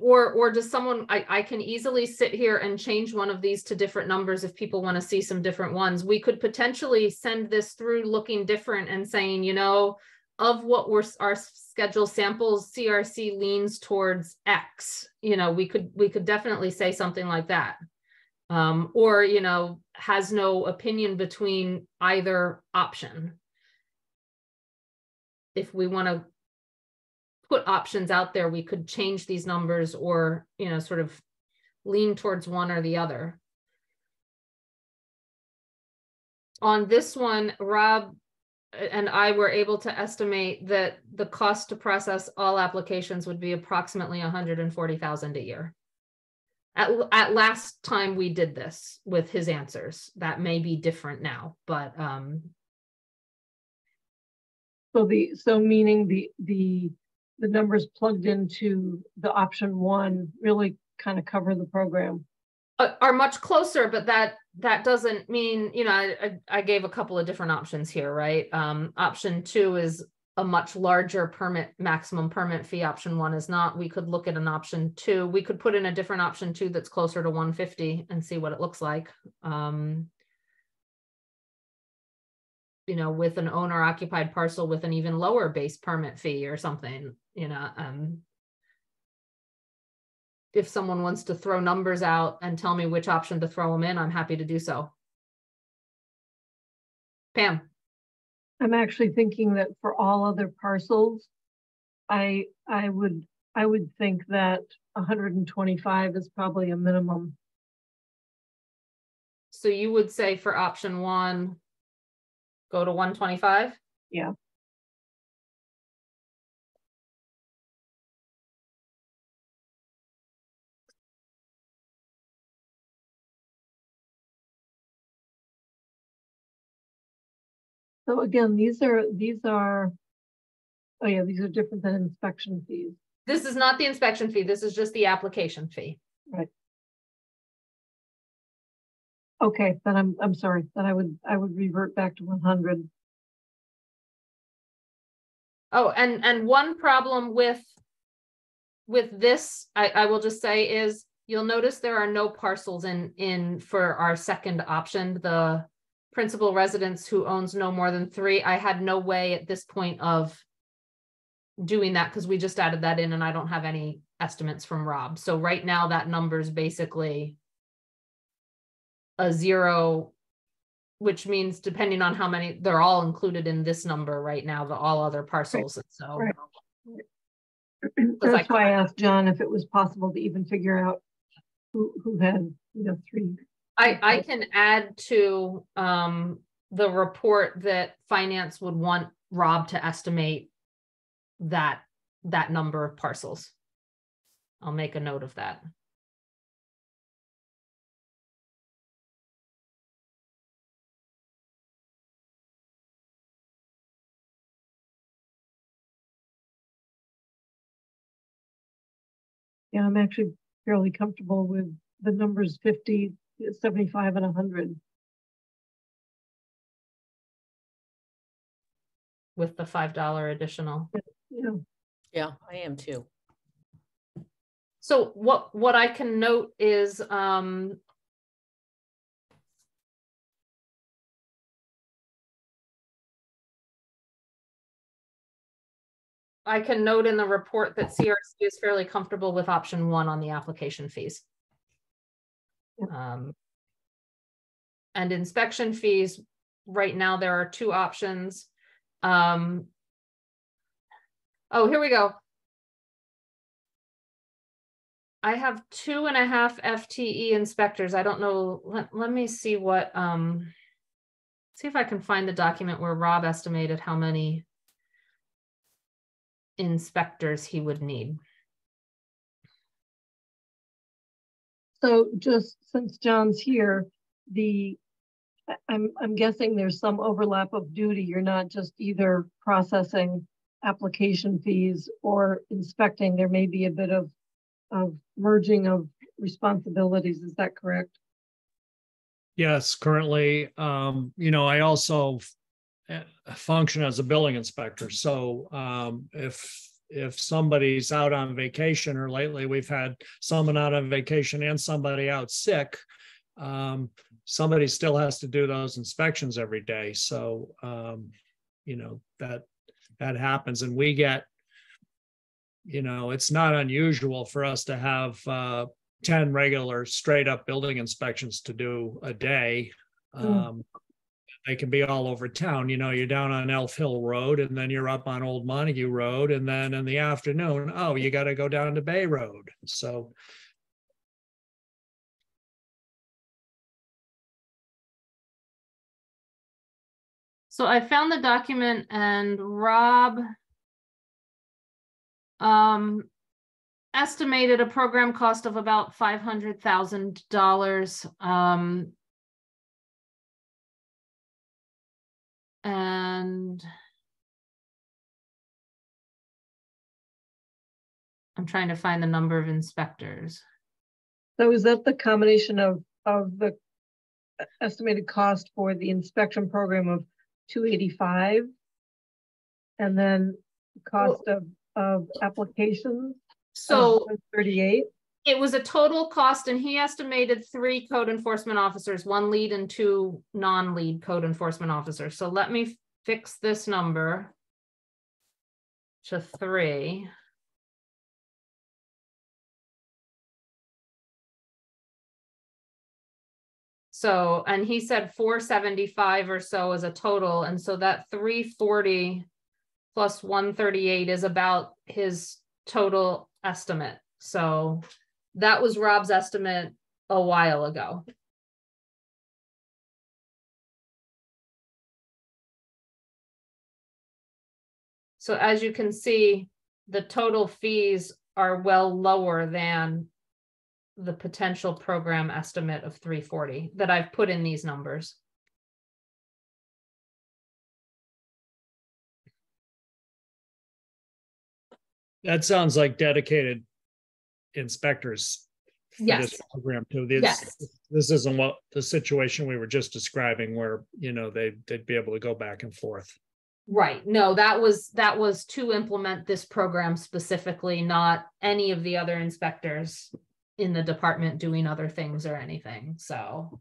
or or does someone I, I can easily sit here and change one of these to different numbers if people want to see some different ones. We could potentially send this through looking different and saying you know of what we're our schedule samples crc leans towards x. You know we could we could definitely say something like that. Um, or you know has no opinion between either option. If we want to put options out there, we could change these numbers or, you know, sort of lean towards one or the other. On this one, Rob and I were able to estimate that the cost to process all applications would be approximately 140,000 a year. At, at last time we did this with his answers, that may be different now, but um, So the, so meaning the, the, the numbers plugged into the option one really kind of cover the program. uh, are much closer, but that that doesn't mean, you know, I, I, I gave a couple of different options here, right? Um, option two is a much larger permit, maximum permit fee. Option one is not. We could look at an option two. We could put in a different option two that's closer to 150 and see what it looks like. Um, you know, with an owner occupied parcel with an even lower base permit fee or something, you know, um, if someone wants to throw numbers out and tell me which option to throw them in, I'm happy to do so. Pam, I'm actually thinking that for all other parcels, I, I would, I would think that hundred and twenty-five is probably a minimum. so you would say for option one, go to one twenty-five? Yeah. So again, these are, these are, oh yeah, these are different than inspection fees. This is not the inspection fee. This is just the application fee. Okay, then I'm, I'm sorry, then I would, I would revert back to one hundred. Oh, and, and one problem with with this, I, I will just say is, you'll notice there are no parcels in, in for our second option, the principal residence who owns no more than three. I had no way at this point of doing that because we just added that in and I don't have any estimates from Rob. So right now that number is basically a zero, which means depending on how many, they're all included in this number right now, the all other parcels. And so Right. I That's why I asked John if it was possible to even figure out who, who had, you know, three. I, I can add to um, the report that finance would want Rob to estimate that, that number of parcels. I'll make a note of that. Yeah, I'm actually fairly comfortable with the numbers 50, 75 and hundred. with the five dollar additional. Yeah, Yeah, I am too. So what, what I can note is, um. I can note in the report that CRC is fairly comfortable with option one on the application fees. Um. And inspection fees, right now there are two options. Um. Oh, here we go. I have two and a half FTE inspectors. I don't know, let, let me see what, um. See if I can find the document where Rob estimated how many. Inspectors he would need. so just since John's here, the, I- I'm, I'm guessing there's some overlap of duty. You're not just either processing application fees or inspecting. There may be a bit of, of merging of responsibilities. Is that correct? Yes, currently, um, you know, I also f- function as a building inspector. So, um, if, if somebody's out on vacation or lately we've had someone out on vacation and somebody out sick, um, somebody still has to do those inspections every day. So, um, you know, that, that happens and we get, you know, it's not unusual for us to have, uh, 10 regular straight up building inspections to do a day. Mm. Um, they can be all over town. You know, you're down on Elf Hill Road and then you're up on Old Montague Road. And then in the afternoon, oh, you got to go down to Bay Road. So, So I found the document and Rob. Um. Estimated a program cost of about five hundred thousand dollars, um. And. I'm trying to find the number of inspectors. So is that the combination of, of the estimated cost for the inspection program of two eighty-five? And then cost of, of applications? So Thirty-eight? It was a total cost and he estimated three code enforcement officers, one lead and two non-lead code enforcement officers. So let me fix this number to three. So, and he said four seventy-five or so as a total, and so that three forty plus one thirty-eight is about his total estimate. So that was Rob's estimate a while ago. So as you can see, the total fees are well lower than the potential program estimate of three forty that I've put in these numbers. that sounds like dedicated inspectors. for this Program too. This, Yes. this isn't what the situation we were just describing where, you know, they, they'd be able to go back and forth. Right, no, that was, that was to implement this program specifically, not any of the other inspectors in the department doing other things or anything, so.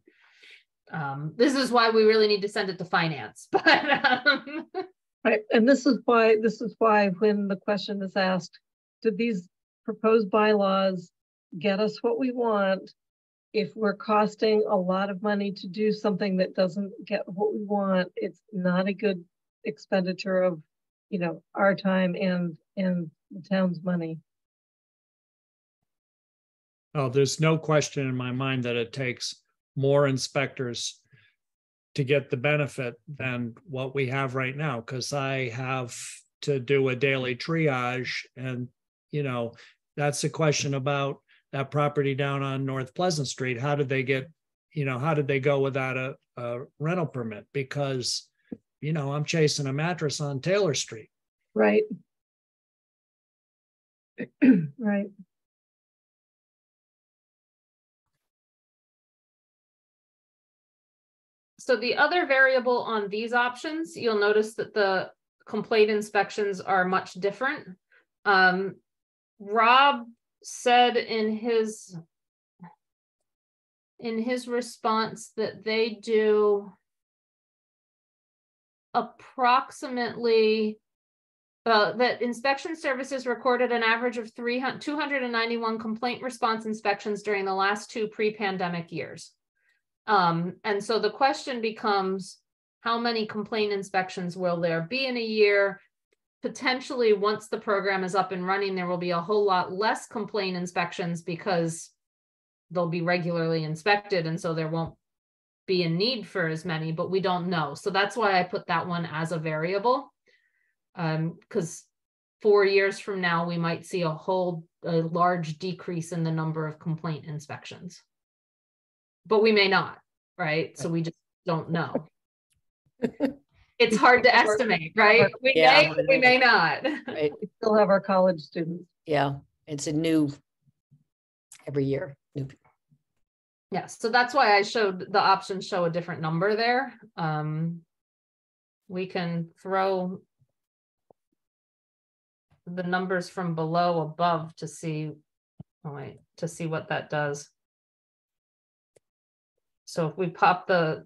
Um, this is why we really need to send it to finance, but, um, Right, and this is why, this is why when the question is asked, did these proposed bylaws get us what we want? If we're costing a lot of money to do something that doesn't get what we want, it's not a good expenditure of, you know, our time and, and the town's money. Oh, there's no question in my mind that it takes more inspectors to get the benefit than what we have right now, because I have to do a daily triage and, you know, that's the question about that property down on North Pleasant Street. How did they get, you know, how did they go without a, a rental permit? Because, you know, I'm chasing a mattress on Taylor Street. Right. Right. So the other variable on these options, you'll notice that the complaint inspections are much different. Um, Rob said in his in his response that they do approximately uh, that inspection services recorded an average of 300 291 complaint response inspections during the last two pre-pandemic years. Um, and so the question becomes, how many complaint inspections will there be in a year? Potentially, once the program is up and running, there will be a whole lot less complaint inspections because they'll be regularly inspected, and so there won't be a need for as many, but we don't know. So that's why I put that one as a variable. Um, because four years from now, we might see a whole, a large decrease in the number of complaint inspections but we may not, right? So we just don't know. It's hard to estimate, right? We Yeah. may, we may not. Right, We still have our college students. yeah, it's a new every year, new, Yes, so that's why I showed the options show a different number there. Um, we can throw the numbers from below above to see, oh wait, to see what that does. So if we pop the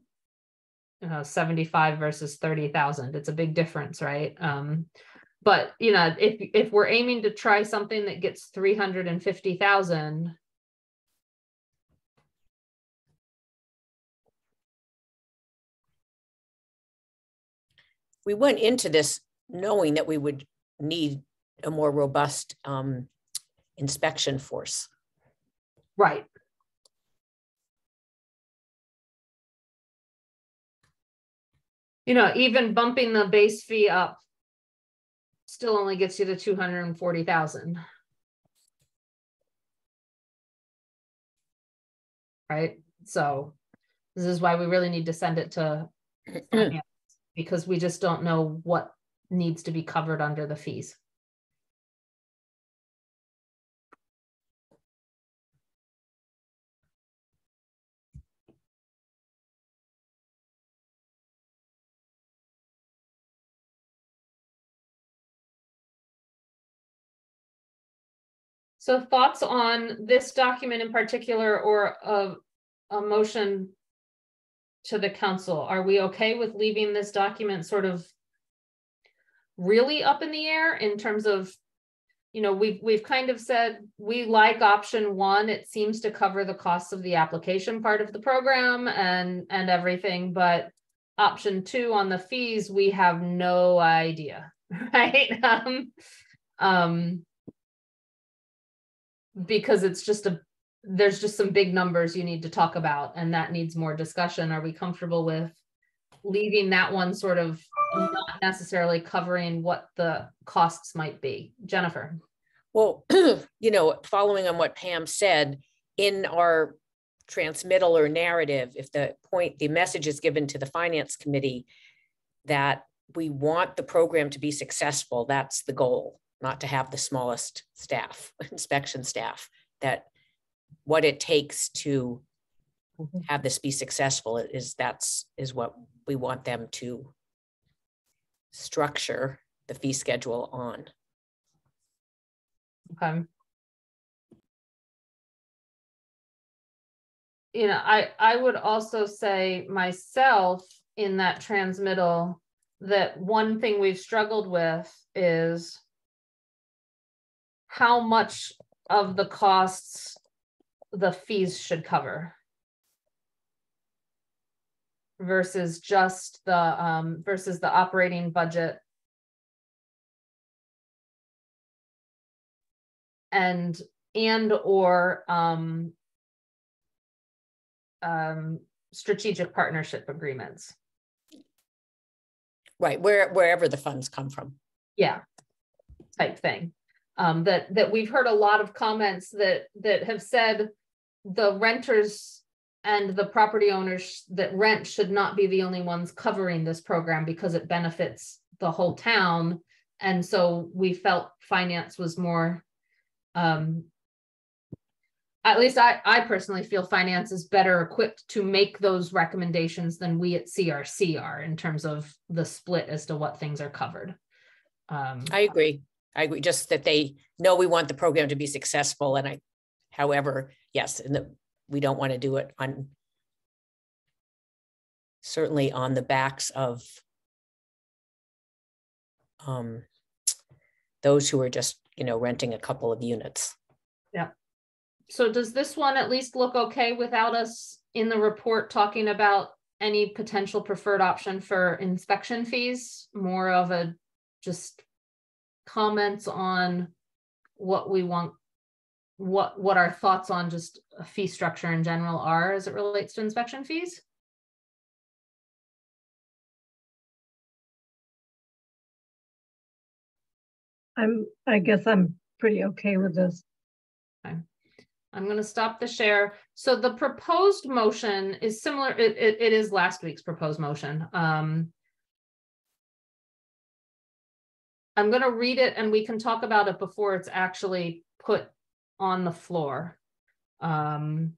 know, 75 versus 30,000, it's a big difference, right? Um, but you know, if if we're aiming to try something that gets 350,000, we went into this knowing that we would need a more robust um, inspection force. right? You know, even bumping the base fee up still only gets you to 240,000. Right? So this is why we really need to send it to because we just don't know what needs to be covered under the fees. So thoughts on this document in particular or a, a motion to the council? Are we okay with leaving this document sort of really up in the air in terms of, you know, we've, we've kind of said, we like option one, it seems to cover the costs of the application part of the program and, and everything, but option two on the fees, we have no idea, right? Um, um, because it's just a, there's just some big numbers you need to talk about and that needs more discussion. Are we comfortable with leaving that one sort of not necessarily covering what the costs might be? Jennifer? Well, you know, following on what Pam said, in our transmittal or narrative, if the point, the message is given to the finance committee that we want the program to be successful, that's the goal, not to have the smallest staff, inspection staff, that what it takes to Mhm. have this be successful is that's, is what we want them to structure the fee schedule on. Okay. You know, I, I would also say myself in that transmittal, that one thing we've struggled with is how much of the costs the fees should cover versus just the, um, versus the operating budget and and or um um strategic partnership agreements Right, where, wherever the funds come from. yeah type thing um that that we've heard a lot of comments that that have said the renters and the property owners that rent should not be the only ones covering this program because it benefits the whole town and so we felt finance was more um at least I, I personally feel finance is better equipped to make those recommendations than we at CRC are in terms of the split as to what things are covered. Um, I agree. I agree, just that they know we want the program to be successful and I, however, yes, and that we don't want to do it on certainly on the backs of um, those who are just, you know, renting a couple of units. Yeah. So does this one at least look okay without us in the report talking about any potential preferred option for inspection fees? More of a just comments on what we want, what, what our thoughts on just a fee structure in general are as it relates to inspection fees? I'm, I guess I'm pretty okay with this. Okay. I'm gonna stop the share. So the proposed motion is similar, it, it, it is last week's proposed motion. Um. I'm gonna read it and we can talk about it before it's actually put on the floor. Um.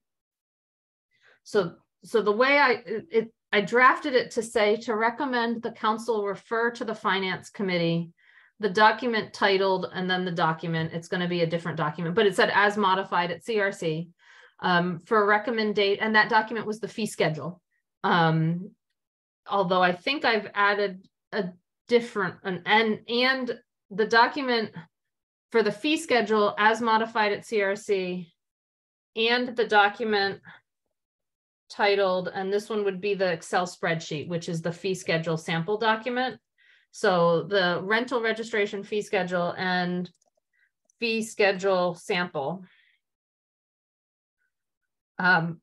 So, so the way I, it, I drafted it to say to recommend the council refer to the finance committee the document titled and then the document, it's going to be a different document, but it said as modified at CRC um, for a recommend date, and that document was the fee schedule. Um, although I think I've added a different, an, and, and the document for the fee schedule as modified at CRC and the document titled, and this one would be the Excel spreadsheet, which is the fee schedule sample document. So the rental registration fee schedule and fee schedule sample. Um,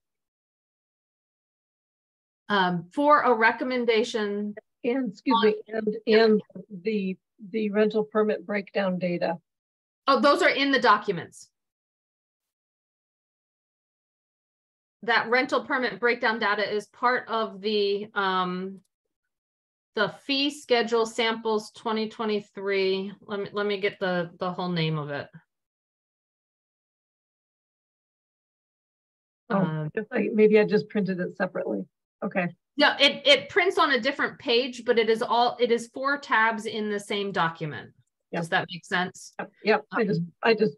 um, for a recommendation, And, excuse me, and, and the, the rental permit breakdown data. oh, those are in the documents. That rental permit breakdown data is part of the, um, the fee schedule samples twenty twenty-three. Let me, let me get the, the whole name of it. Oh, Um, Just like, maybe I just printed it separately. Okay, Yeah, it, it prints on a different page, but it is all, it is four tabs in the same document. Yep. Does that make sense? Yep, yep, I just, um, I just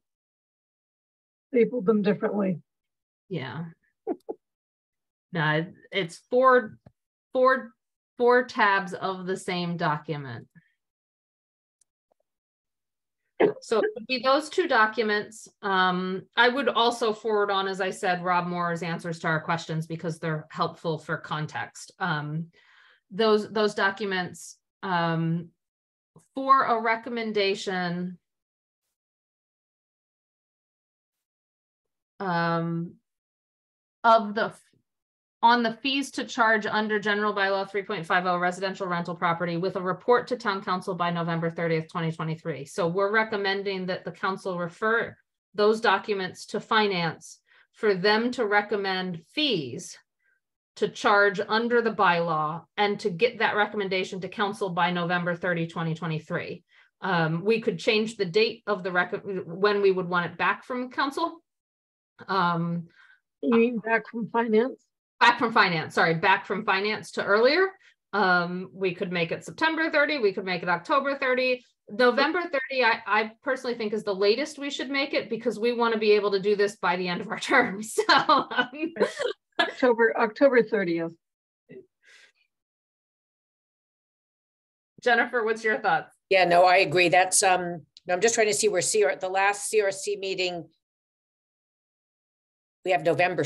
stapled them differently. Yeah. No, it's four, four, four tabs of the same document. So it would be those two documents. Um, I would also forward on, as I said, Rob Morra's answers to our questions because they're helpful for context. Um, those, those documents, um, for a recommendation um, of the, on the fees to charge under general bylaw three point five oh residential rental property with a report to town council by November thirtieth, twenty twenty-three. So we're recommending that the council refer those documents to finance for them to recommend fees to charge under the bylaw and to get that recommendation to council by November 30, 2023. Um, we could change the date of the rec, when we would want it back from council. Um, You mean back from finance? Back from finance, sorry, back from finance to earlier. Um, we could make it September 30, we could make it October 30. November 30, I, I personally think is the latest we should make it because we want to be able to do this by the end of our term. So um, October, October 30th. Jennifer, what's your thoughts? Yeah, no, I agree. That's, um, I'm just trying to see where CR, the last CRC meeting. We have November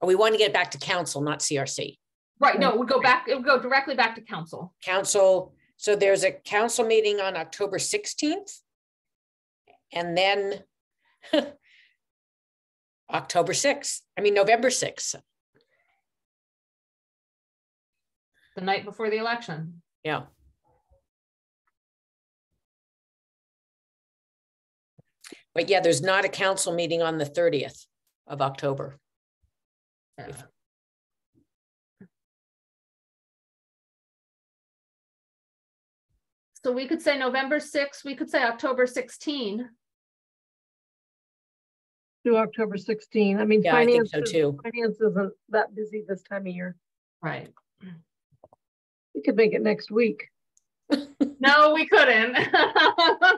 second. We want to get back to council, not CRC. Right, no, mm. it would go back, it would go directly back to council. Council, so there's a council meeting on October sixteenth. And then October sixth, I mean, November sixth. the night before the election. Yeah. But yeah, there's not a council meeting on the thirtieth of October. Yeah. So we could say November sixth, we could say October sixteen. To October 16. I mean, Yeah, I think so too. finance isn't that busy this time of year. Right. We could make it next week. No, we couldn't.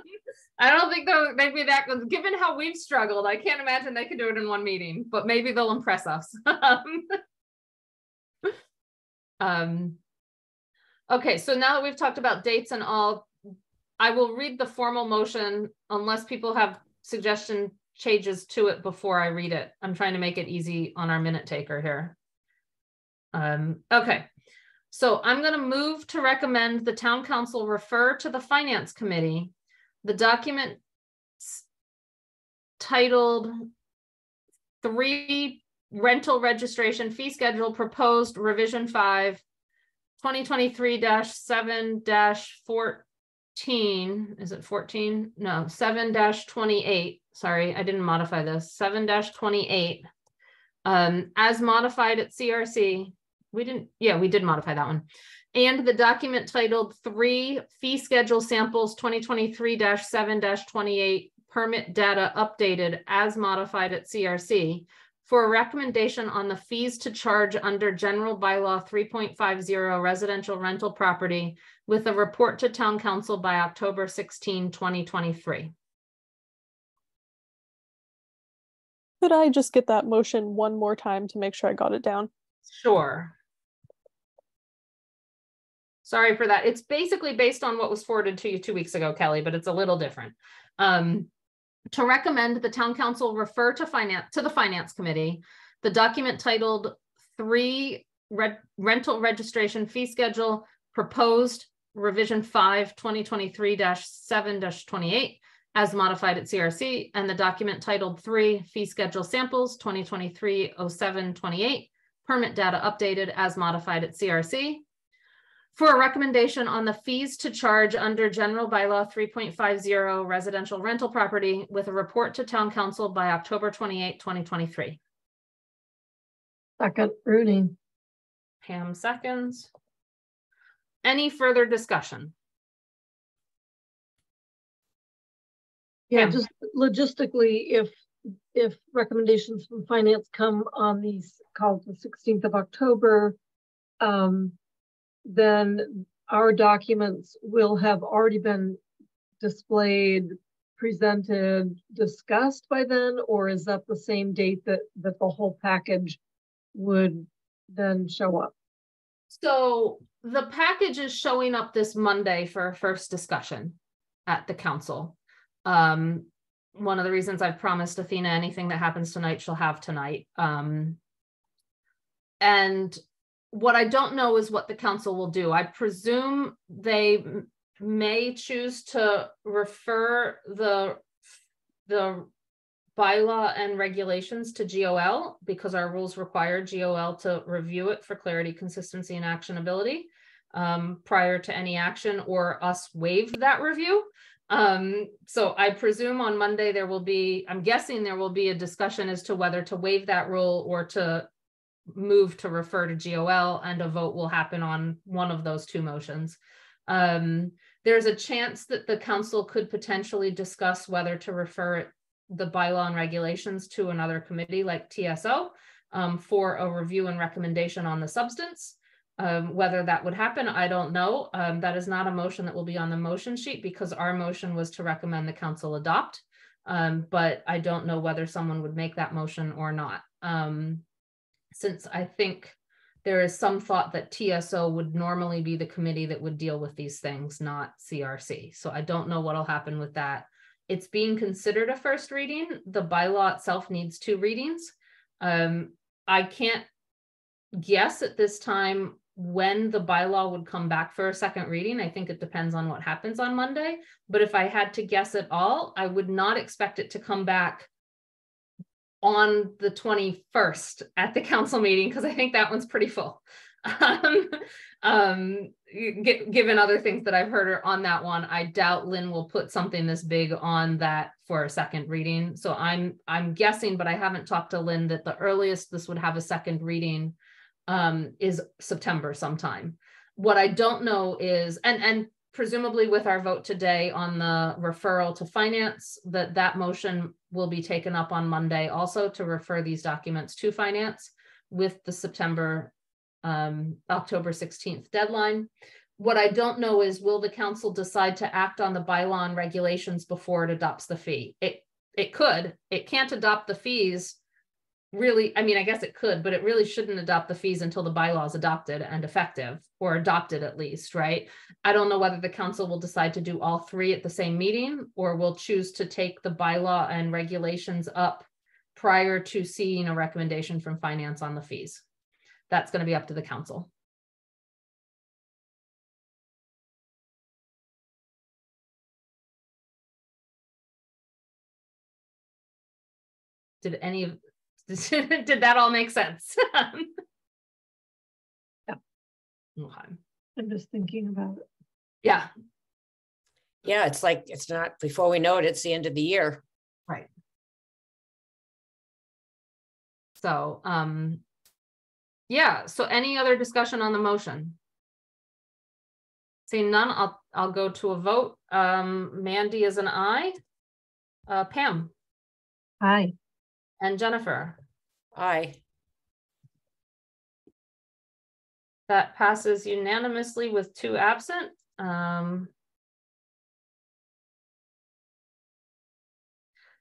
I don't think though, maybe be that given how we've struggled, I can't imagine they could do it in one meeting, but maybe they'll impress us. Um, okay, so now that we've talked about dates and all, I will read the formal motion unless people have suggestion changes to it before I read it. I'm trying to make it easy on our minute taker here. Um, okay, so I'm going to move to recommend the town council refer to the finance committee. The document titled three rental registration fee schedule proposed revision five 2023-7 14 is it 14 no 7 28 sorry i didn't modify this. 7 28 um as modified at crc we didn't yeah we did modify that one and the document titled three fee schedule samples 2023-7 28 permit data updated as modified at crc for a recommendation on the fees to charge under general bylaw three point five zero residential rental property with a report to town council by October 16, 2023. Could I just get that motion one more time to make sure I got it down? Sure. Sorry for that. It's basically based on what was forwarded to you two weeks ago, Kelly, but it's a little different. Um, to recommend the town council refer to finance, to the finance committee, the document titled three rental registration fee schedule proposed revision 5 2023-7-28 as modified at CRC and the document titled three fee schedule samples 2023-07-28 permit data updated as modified at CRC for a recommendation on the fees to charge under general bylaw 3.50 residential rental property with a report to town council by October 28, 2023. Second, Rooney. Pam seconds. Any further discussion? Yeah, Pam. just logistically, if, if recommendations from finance come on these calls the sixteenth of October, um, then our documents will have already been displayed, presented, discussed by then, or is that the same date that, that the whole package would then show up? So the package is showing up this Monday for a first discussion at the council. Um, one of the reasons I've promised Athena anything that happens tonight, she'll have tonight. Um, and what I don't know is what the council will do. I presume they may choose to refer the the bylaw and regulations to GOL because our rules require GOL to review it for clarity, consistency, and actionability um, prior to any action or us waive that review. Um, so I presume on Monday there will be, I'm guessing there will be a discussion as to whether to waive that rule or to move to refer to GOL and a vote will happen on one of those two motions. Um, there's a chance that the council could potentially discuss whether to refer the bylaw and regulations to another committee like TSO. um, for a review and recommendation on the substance. Um, whether that would happen, I don't know. Um, that is not a motion that will be on the motion sheet because our motion was to recommend the council adopt. Um, but I don't know whether someone would make that motion or not. Um, since I think there is some thought that TSO would normally be the committee that would deal with these things, not CRC. So I don't know what'll happen with that. It's being considered a first reading. The bylaw itself needs two readings. Um, I can't guess at this time when the bylaw would come back for a second reading. I think it depends on what happens on Monday. But if I had to guess at all, I would not expect it to come back on the 21st at the council meeting because I think that one's pretty full. Um, um, given other things that I've heard on that one, I doubt Lynn will put something this big on that for a second reading. So I'm I'm guessing, but I haven't talked to Lynn that the earliest this would have a second reading um, is September sometime. What I don't know is, and and presumably with our vote today on the referral to finance, that that motion will be taken up on Monday also to refer these documents to finance with the September, um, October 16th deadline. What I don't know is will the council decide to act on the bylaw and regulations before it adopts the fee? It it could. It can't adopt the fees really, I mean, I guess it could, but it really shouldn't adopt the fees until the bylaws adopted and effective or adopted at least, right? I don't know whether the council will decide to do all three at the same meeting or will choose to take the bylaw and regulations up prior to seeing a recommendation from finance on the fees. That's going to be up to the council. Did any of Did that all make sense? yeah. Okay. I'm just thinking about it. Yeah. Yeah, it's like, it's not, before we know it, it's the end of the year. Right. So, um, yeah, so any other discussion on the motion? Seeing none, I'll, I'll go to a vote. Um, Mandi is an aye. Uh, Pam Aye. and Jennifer. Aye. That passes unanimously with two absent. Um,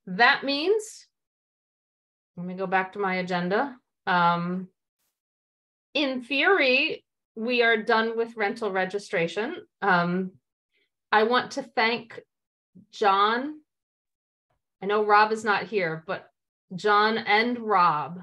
that means, let me go back to my agenda. Um, in theory, we are done with rental registration. Um, I want to thank John. I know Rob is not here, but John and Rob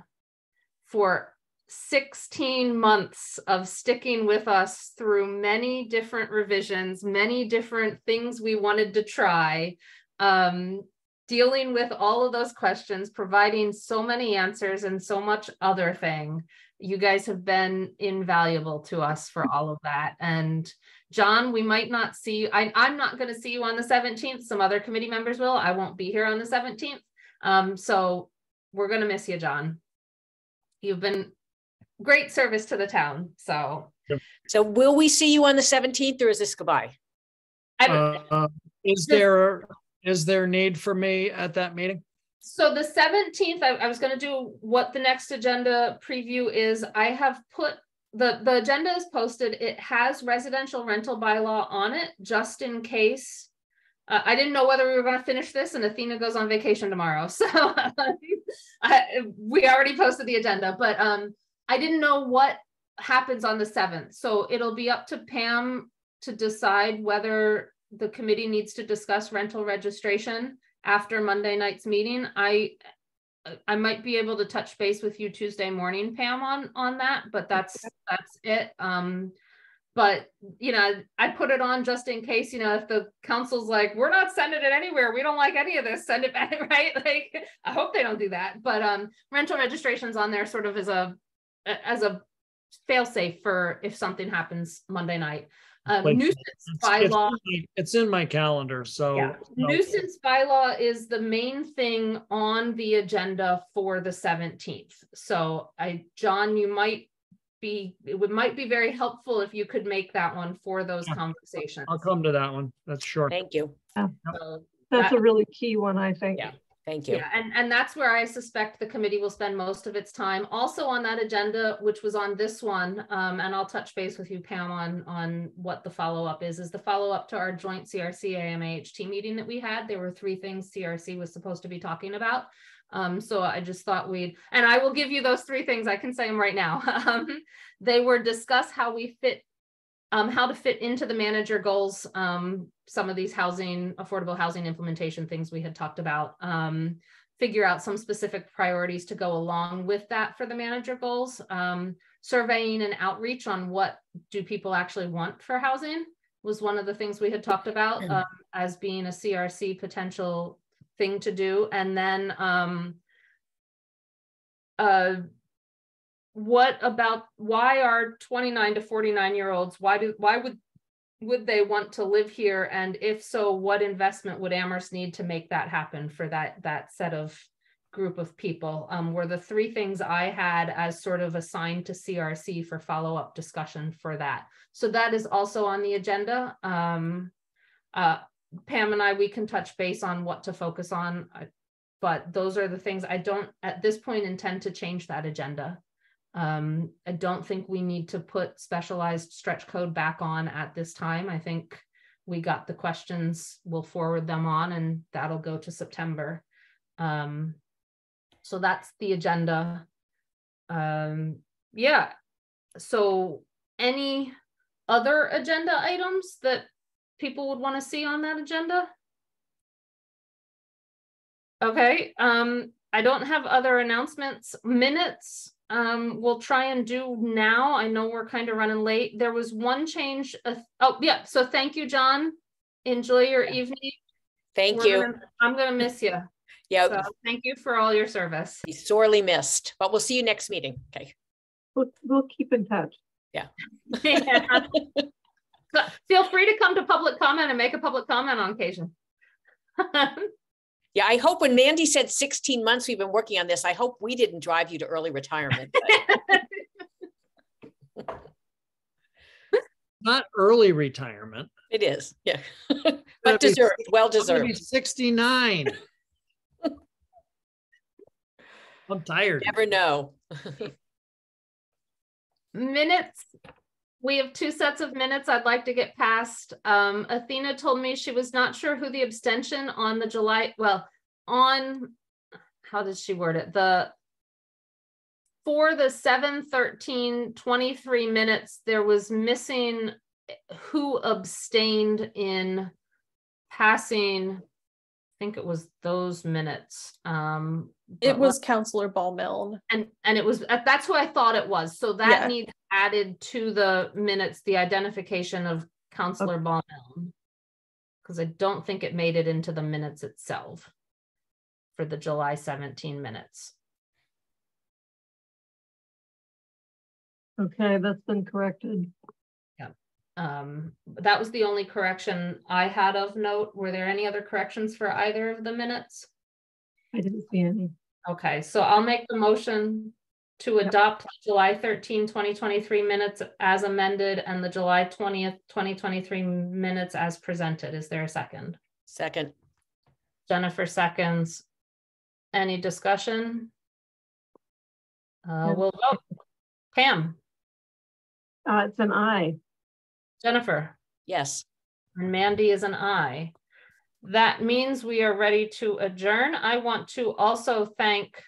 for 16 months of sticking with us through many different revisions, many different things we wanted to try, um, dealing with all of those questions, providing so many answers and so much other thing. You guys have been invaluable to us for all of that. And John, we might not see you. I, I'm not going to see you on the 17th. Some other committee members will. I won't be here on the 17th. Um, so we're going to miss you, John. You've been great service to the town. So, So will we see you on the seventeenth or is this goodbye? I don't, Uh, Is there, is there need for me at that meeting? so the 17th, I, I was going to do what the next agenda preview is. I have put the, the agenda is posted. It has residential rental bylaw on it just in case. Uh, I didn't know whether we were going to finish this and Athena goes on vacation tomorrow. So I, we already posted the agenda, but um, I didn't know what happens on the 7th. So it'll be up to Pam to decide whether the committee needs to discuss rental registration after Monday night's meeting. I I might be able to touch base with you Tuesday morning, Pam, on on that, but that's that's it. Um, but you know, I put it on just in case, you know, if the council's like, we're not sending it anywhere, we don't like any of this, send it back, right? Like, I hope they don't do that. But um, rental registration's on there sort of as a as a fail safe for if something happens Monday night. Um, Like, nuisance It's- it's bylaw. in my- It's in my calendar, so. Yeah, so- nuisance bylaw is the main thing on the agenda for the seventeenth. So I, John, you might be, it would, might be very helpful if you could make that one for those Yeah. conversations. I'll come to that one. That's sure. Thank you. So That's that- a really key one, I think. Yeah. Thank you. Yeah, and, and that's where I suspect the committee will spend most of its time. Also on that agenda, which was on this one, um, and I'll touch base with you, Pam, on, on what the follow-up is, is the follow-up to our joint CRC AMAHT meeting that we had. There were three things CRC was supposed to be talking about. Um, so I just thought we'd, and I will give you those three things. I can say them right now. Um, they were discuss how we fit um, how to fit into the manager goals, um, some of these housing, affordable housing implementation things we had talked about, um, figure out some specific priorities to go along with that for the manager goals, um, surveying and outreach on what do people actually want for housing was one of the things we had talked about um, as being a CRC potential thing to do. And then um, uh, what about why are 29 to 49 year olds why do why would would they want to live here? And if so what investment would amherst need to make that happen for that that set of group of people? Um, were the three things i had as sort of assigned to crc for follow-up discussion for that. So that is also on the agenda. Um, uh, pam and i we can touch base on what to focus on but those are the things i don't at this point intend to change that agenda um, I don't think we need to put specialized stretch code back on at this time. I think we got the questions, we'll forward them on and that'll go to September. Um, so that's the agenda. Um, yeah, so any other agenda items that people would want to see on that agenda? Okay, um, I don't have other announcements. Minutes, um, we'll try and do now. I know we're kind of running late. There was one change. Uh, oh, yeah. So thank you, John. Enjoy your evening. Thank We're you. gonna- I'm going to miss you. Yeah, So thank you for all your service. he's sorely missed, but we'll see you next meeting. Okay. We'll, we'll keep in touch. Yeah. So Feel free to come to public comment and make a public comment on occasion. Yeah, I hope when Mandi said 16 months we've been working on this, I hope we didn't drive you to early retirement. but Not early retirement. It is, yeah. Gonna But be- deserved, well I'm be deserved. 69. I'm tired. Never know. minutes. We have two sets of minutes I'd like to get past. Um, Athena told me she was not sure who the abstention on the July, well, on, how did she word it? The for the 7 13 23 minutes, there was missing who abstained in passing. I think it was those minutes. Um, It was Councilor Ball Milne. and and it was that's who I thought it was. So that Yeah. needs added to the minutes, the identification of Councilor Bahl-Milne. Because I don't think it made it into the minutes itself for the July 17 minutes. Okay, that's been corrected. Um, but that was the only correction I had of note. Were there any other corrections for either of the minutes? I didn't see any. Okay, so I'll make the motion to adopt the July 13, 2023 minutes as amended and the July twentieth, twenty twenty-three minutes as presented. Is there a second? Second, Jennifer seconds. Any discussion? Uh, No. we'll vote. Pam, Uh, it's an I. Jennifer, yes. and Mandi is an I. That means we are ready to adjourn. I want to also thank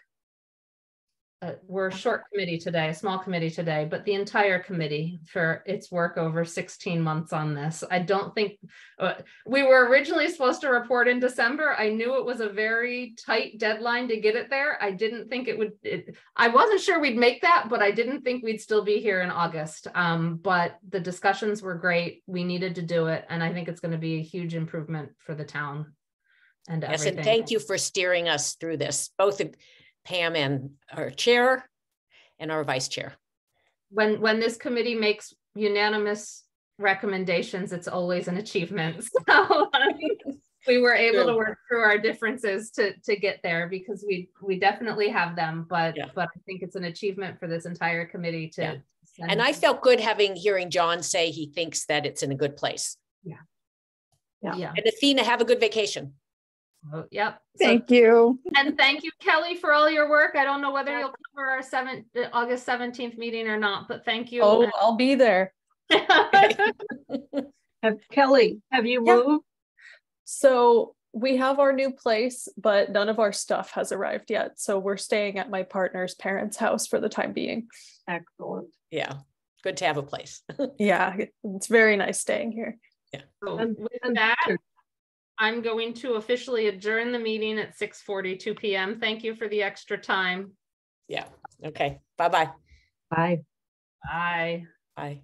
uh, we're a short committee today, a small committee today, but the entire committee for its work over 16 months on this. I don't think, uh, we were originally supposed to report in December. I knew it was a very tight deadline to get it there. I didn't think it would, it, I wasn't sure we'd make that, but I didn't think we'd still be here in August. Um, but the discussions were great. We needed to do it. And I think it's going to be a huge improvement for the town and Yes, everything. and thank you for steering us through this, both of Pam and our chair and our vice chair. when when this committee makes unanimous recommendations, it's always an achievement. So we were able to work through our differences to to get there because we we definitely have them, but Yeah. but I think it's an achievement for this entire committee to. Yeah. And I felt good having, hearing John say he thinks that it's in a good place. Yeah, yeah. And Athena, have a good vacation. Oh, Yep. So- Thank you. And thank you, Kelly, for all your work. I don't know whether you'll cover our seventh, the August seventeenth meeting or not, but thank you. Oh, I'll be there. Have Kelly, have you Yeah. moved? So we have our new place, but none of our stuff has arrived yet. So we're staying at my partner's parents' house for the time being. Excellent. Yeah, good to have a place. Yeah, it's very nice staying here. So And- With that, Peter, I'm going to officially adjourn the meeting at six forty-two PM. Thank you for the extra time. Yeah, okay, bye-bye. Bye. Bye. Bye.